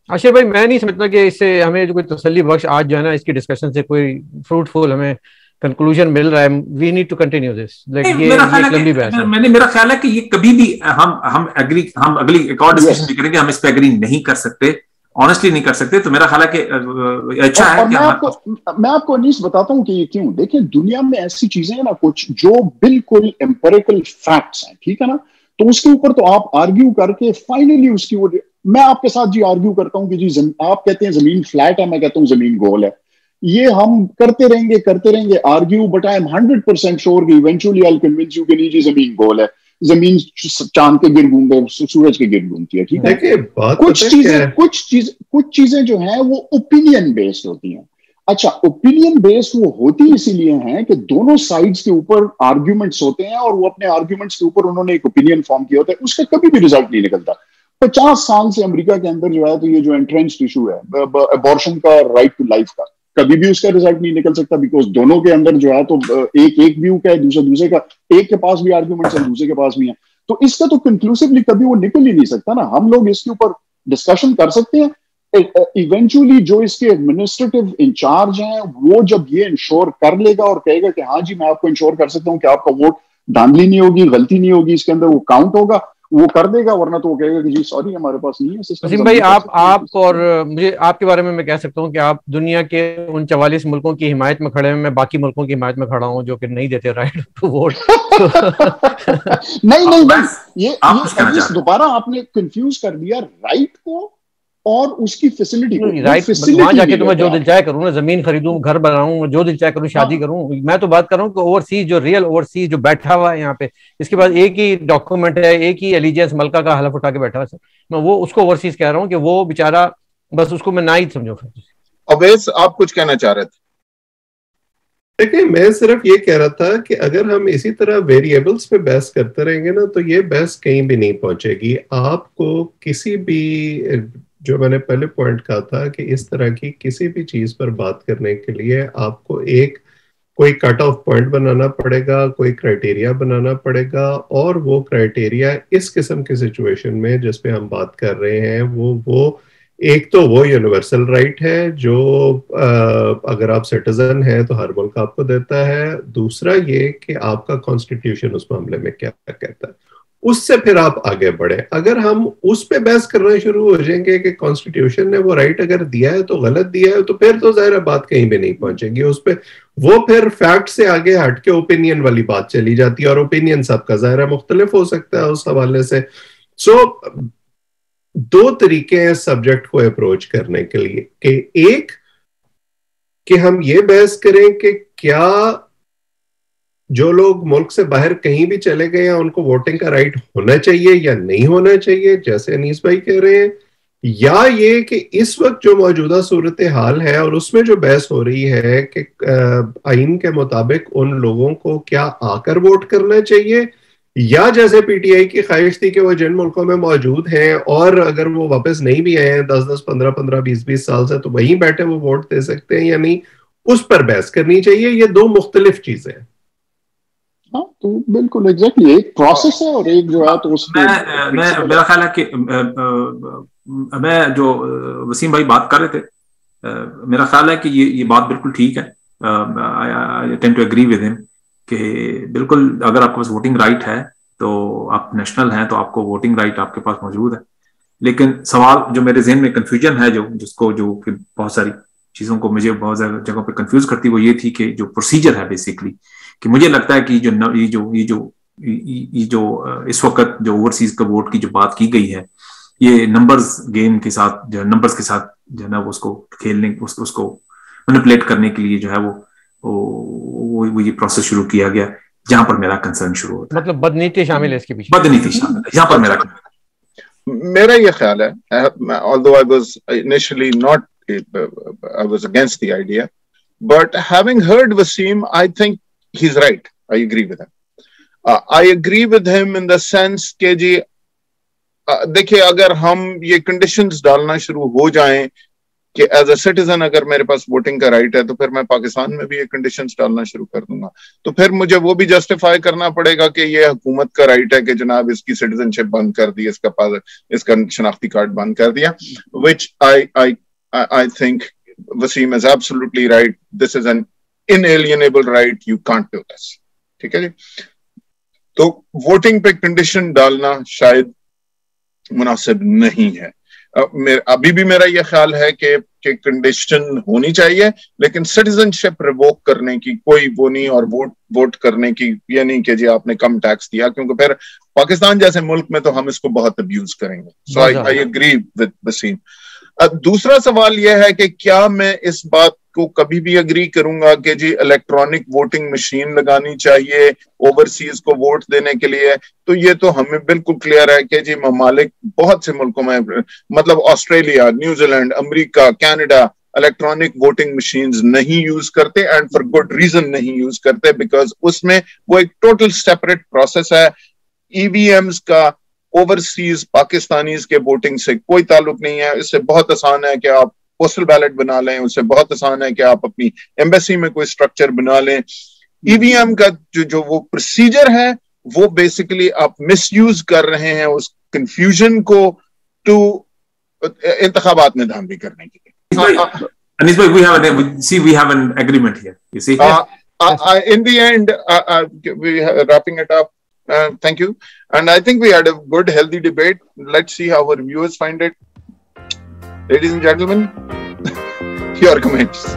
आशिर भाई मैं नहीं समझता कि इससे हमें जो कोई तसली बख्श आज जो है ना इसकी डिस्कशन से कोई फ्रूटफुल हमें कंक्लूजन मिल रहा है। We need to continue this like ये ये लंबी बहस है। मैंने मेरा ख्याल है कि ये कभी भी हम हम एग्री हम अगली एक और डिस्कशन भी करेंगे हम इस पे एग्री नहीं कर सकते। ऑनेस्टली नहीं कर सकते तो मेरा ख्याल है कि अच्छा है मैं आपको मैं आपको अनीस बताता हूँ कि ये क्यों देखिए दुनिया में ऐसी चीज़ें हैं ना कुछ जो बिल्कुल एम्पेरिकल फैक्ट्स हैं ठीक है ना? तो उसके ऊपर तो आप आर्ग्यू करके फाइनली उसकी वो मैं आपके साथ जी आर्ग्यू करता हूँ कि जी आप कहते हैं ज़मीन फ्लैट है मैं कहता हूँ ज़मीन गोल है। ये हम करते रहेंगे करते रहेंगे argue but I am hundred percent sure कि इवेंचुअली आई कन्विंस यू कि नहीं जी ज़मीन गोल है। ज़मीन चाँद के गिर घूमते सूरज के गिर घूमती है ठीक है? कुछ चीज़ें कुछ चीज़ कुछ चीज़ें जो है वो ओपिनियन बेस्ड होती हैं। अच्छा ओपिनियन बेस्ड वो होती इसीलिए है कि दोनों साइड्स के ऊपर आर्ग्यूमेंट्स होते हैं और वो अपने आर्ग्यूमेंट्स के ऊपर उन्होंने एक ओपिनियन फॉर्म किया होता है। उसका कभी भी रिज़ल्ट नहीं निकलता। पचास साल से अमेरिका के अंदर जो है तो ये जो एंट्रेंस इशू है अबॉर्शन का राइट टू लाइफ का कभी भी उसका रिज़ल्ट नहीं निकल सकता बिकॉज़ दोनों के अंदर जो है तो एक एक व्यू का है, दूसरा, दूसरे का, एक के पास भी आर्ग्यूमेंट है, दूसरे के पास भी है। तो इसका तो कंक्लूसिवली कभी वो निकल ही नहीं सकता ना। हम लोग इसके ऊपर डिस्कशन कर सकते हैं। इवेंचुअली जो इसके एडमिनिस्ट्रेटिव इंचार्ज हैं, वो जब ये इंश्योर कर लेगा और कहेगा कि हाँ जी, मैं आपको इंश्योर कर सकता हूँ कि आपका वोट धांधली नहीं होगी, गलती नहीं होगी, इसके अंदर वो काउंट होगा वो कर देगा वरना तो वो कहेगा कि जी सॉरी हमारे पास नहीं है सिस्टम भाई आप आप और मुझे आपके बारे में मैं कह सकता हूँ कि आप दुनिया के उन चवालीस मुल्कों की हिमायत में खड़े हैं मैं बाकी मुल्कों की हिमायत में खड़ा हूँ जो कि नहीं देते राइट टू वोट नहीं नहीं बस ये, ये दोबारा आपने कंफ्यूज कर दिया राइट को और उसकी फैसिलिटी राइट वहाँ जाके तो मैं जो दिल चाहे करूँ ना ज़मीन खरीदूं घर बनाऊँ जो दिल चाहे करूँ शादी हाँ। करूँ मैं तो बात कर रहा हूँ कि ओवरसीज जो रियल ओवरसीज जो बैठा हुआ है यहाँ पे इसके बाद एक ही डॉक्यूमेंट है एक ही एलिजेंस मलका का हलफ उठा के बैठा हुआ मैं वो उसको ओवरसीज कह रहा हूँ कि वो बेचारा बस उसको मैं ना ही समझो अवैस आप कुछ कहना चाह रहे थे? देखिए मैं सिर्फ़ ये कह रहा था कि अगर हम इसी तरह वेरिएबल्स पे बहस करते रहेंगे ना तो ये बहस कहीं भी नहीं पहुंचेगी। आपको किसी भी जो मैंने पहले पॉइंट कहा था कि इस तरह की किसी भी चीज़ पर बात करने के लिए आपको एक कोई कट ऑफ़ पॉइंट बनाना पड़ेगा कोई क्राइटेरिया बनाना पड़ेगा और वो क्राइटेरिया इस किस्म के सिचुएशन में जिस पे हम बात कर रहे हैं वो वो एक तो वो यूनिवर्सल राइट है जो आ, अगर आप सिटीजन हैं तो हर मुल्क आपको देता है। दूसरा ये कि आपका कॉन्स्टिट्यूशन उस मामले में क्या कहता है। उससे फिर आप आगे बढ़े। अगर हम उस पर बहस करना शुरू हो जाएँगे कि कॉन्स्टिट्यूशन ने वो राइट अगर दिया है तो गलत दिया है तो फिर तो ज़ाहिर बात कहीं भी नहीं पहुंचेगी। उस पर वो फिर फैक्ट से आगे हट के ओपिनियन वाली बात चली जाती है और ओपिनियन सबका ज़ाहिर मुख्तलिफ़ हो सकता है उस हवाले से। सो so, दो तरीके हैं सब्जेक्ट को अप्रोच करने के लिए कि एक कि हम ये बहस करें कि क्या जो लोग मुल्क से बाहर कहीं भी चले गए हैं, उनको वोटिंग का राइट होना चाहिए या नहीं होना चाहिए, जैसे अनीस भाई कह रहे हैं, या ये कि इस वक्त जो मौजूदा सूरत हाल है और उसमें जो बहस हो रही है कि आइन के मुताबिक उन लोगों को क्या आकर वोट करना चाहिए, या जैसे पीटीआई की ख्वाहिश थी कि वो जिन मुल्कों में मौजूद हैं और अगर वो वापस नहीं भी आए हैं, दस दस, पंद्रह पंद्रह, बीस बीस साल से तो वहीं बैठे वो वोट दे सकते हैं या नहीं, उस पर बहस करनी चाहिए। ये दो मुख्तलिफ़ चीज़ें हैं। तो बिल्कुल एग्जैक्टली एक प्रोसेस है और एक जो है तो उसमें मैं, मैं मेरा ख्याल है कि मैं जो वसीम भाई बात कर रहे थे मेरा ख्याल है कि ये ये बात बिल्कुल ठीक है। I tend to agree with him कि बिल्कुल अगर आपके पास वोटिंग राइट है तो आप नेशनल हैं तो आपको वोटिंग राइट आपके पास मौजूद है। लेकिन सवाल जो मेरे जहन में कंफ्यूजन है जो जिसको जो कि बहुत सारी चीज़ों को मुझे बहुत ज़्यादा जगहों पे कंफ्यूज करती वो ये थी कि जो प्रोसीजर है बेसिकली कि मुझे लगता है कि जो ये जो ये जो ये जो इस वक्त जो ओवरसीज का वोट की जो बात की गई है ये नंबर्स गेम के साथ जो नंबर्स के साथ जो है ना उसको खेलने उस, उसको मैनिपुलेट करने के लिए जो है वो वो, वो ये प्रोसेस शुरू किया गया जहाँ पर मेरा कंसर्न शुरू होता है। मतलब बदनीति शामिल है इसके पीछे। बदनीति शामिल है यहाँ पर मेरा मेरा ये ख्याल है although I was initially not I was against the idea but having heard Wasim I think he's right. I agree with him. Uh, I agree with him in the sense के जी uh, देखिए अगर हम ये conditions डालना शुरू हो जाएँ कि एज अ सिटीजन अगर मेरे पास वोटिंग का राइट है तो फिर मैं पाकिस्तान में भी ये कंडीशंस डालना शुरू कर दूँगा तो फिर मुझे वो भी जस्टिफाई करना पड़ेगा कि ये हुकूमत का राइट है कि जनाब इसकी सिटीजनशिप बंद कर दी इसका पास इसका शनाख्ती कार्ड बंद कर दिया which I I I think Wasim is absolutely right this is an inalienable right you can't do this ठीक है जी? तो वोटिंग पे कंडीशन डालना शायद मुनासिब नहीं है। अभी भी मेरा यह ख्याल है कि कि कंडीशन होनी चाहिए लेकिन सिटीजनशिप रिवोक करने की कोई वो नहीं और वोट वोट करने की ये नहीं कि जी आपने कम टैक्स दिया क्योंकि फिर पाकिस्तान जैसे मुल्क में तो हम इसको बहुत अब्यूज करेंगे। So I I agree with Wasim दूसरा सवाल यह है कि क्या मैं इस बात को कभी भी अग्री करूँगा कि जी इलेक्ट्रॉनिक वोटिंग मशीन लगानी चाहिए ओवरसीज को वोट देने के लिए? तो ये तो हमें बिल्कुल क्लियर है कि जी ममालिक बहुत से मुल्कों में मतलब Australia New Zealand America Canada electronic voting machine नहीं यूज़ करते एंड फॉर गुड रीजन नहीं यूज़ करते बिकॉज़ उसमें वो एक टोटल सेपरेट प्रोसेस है। ईवीएम्स e का ओवरसीज पाकिस्तानी के वोटिंग से कोई ताल्लुक नहीं है इससे बहुत आसान है कि आप पोस्टल बैलेट बना लें उससे बहुत आसान है कि आप अपनी एम्बेसी में कोई स्ट्रक्चर बना लें ईवीएम का जो जो वो प्रोसीजर है वो बेसिकली आप मिसयूज कर रहे हैं उस कंफ्यूजन को टू इंतखाबात में धांधली करने के लिए Anis we have an see we have an agreement here. You see. Uh, uh, uh, in the end, uh, uh, we wrapping it up. Uh, thank you, and I think we had a good, healthy debate. Let's see how our viewers find it. Ladies and gentlemen, your comments.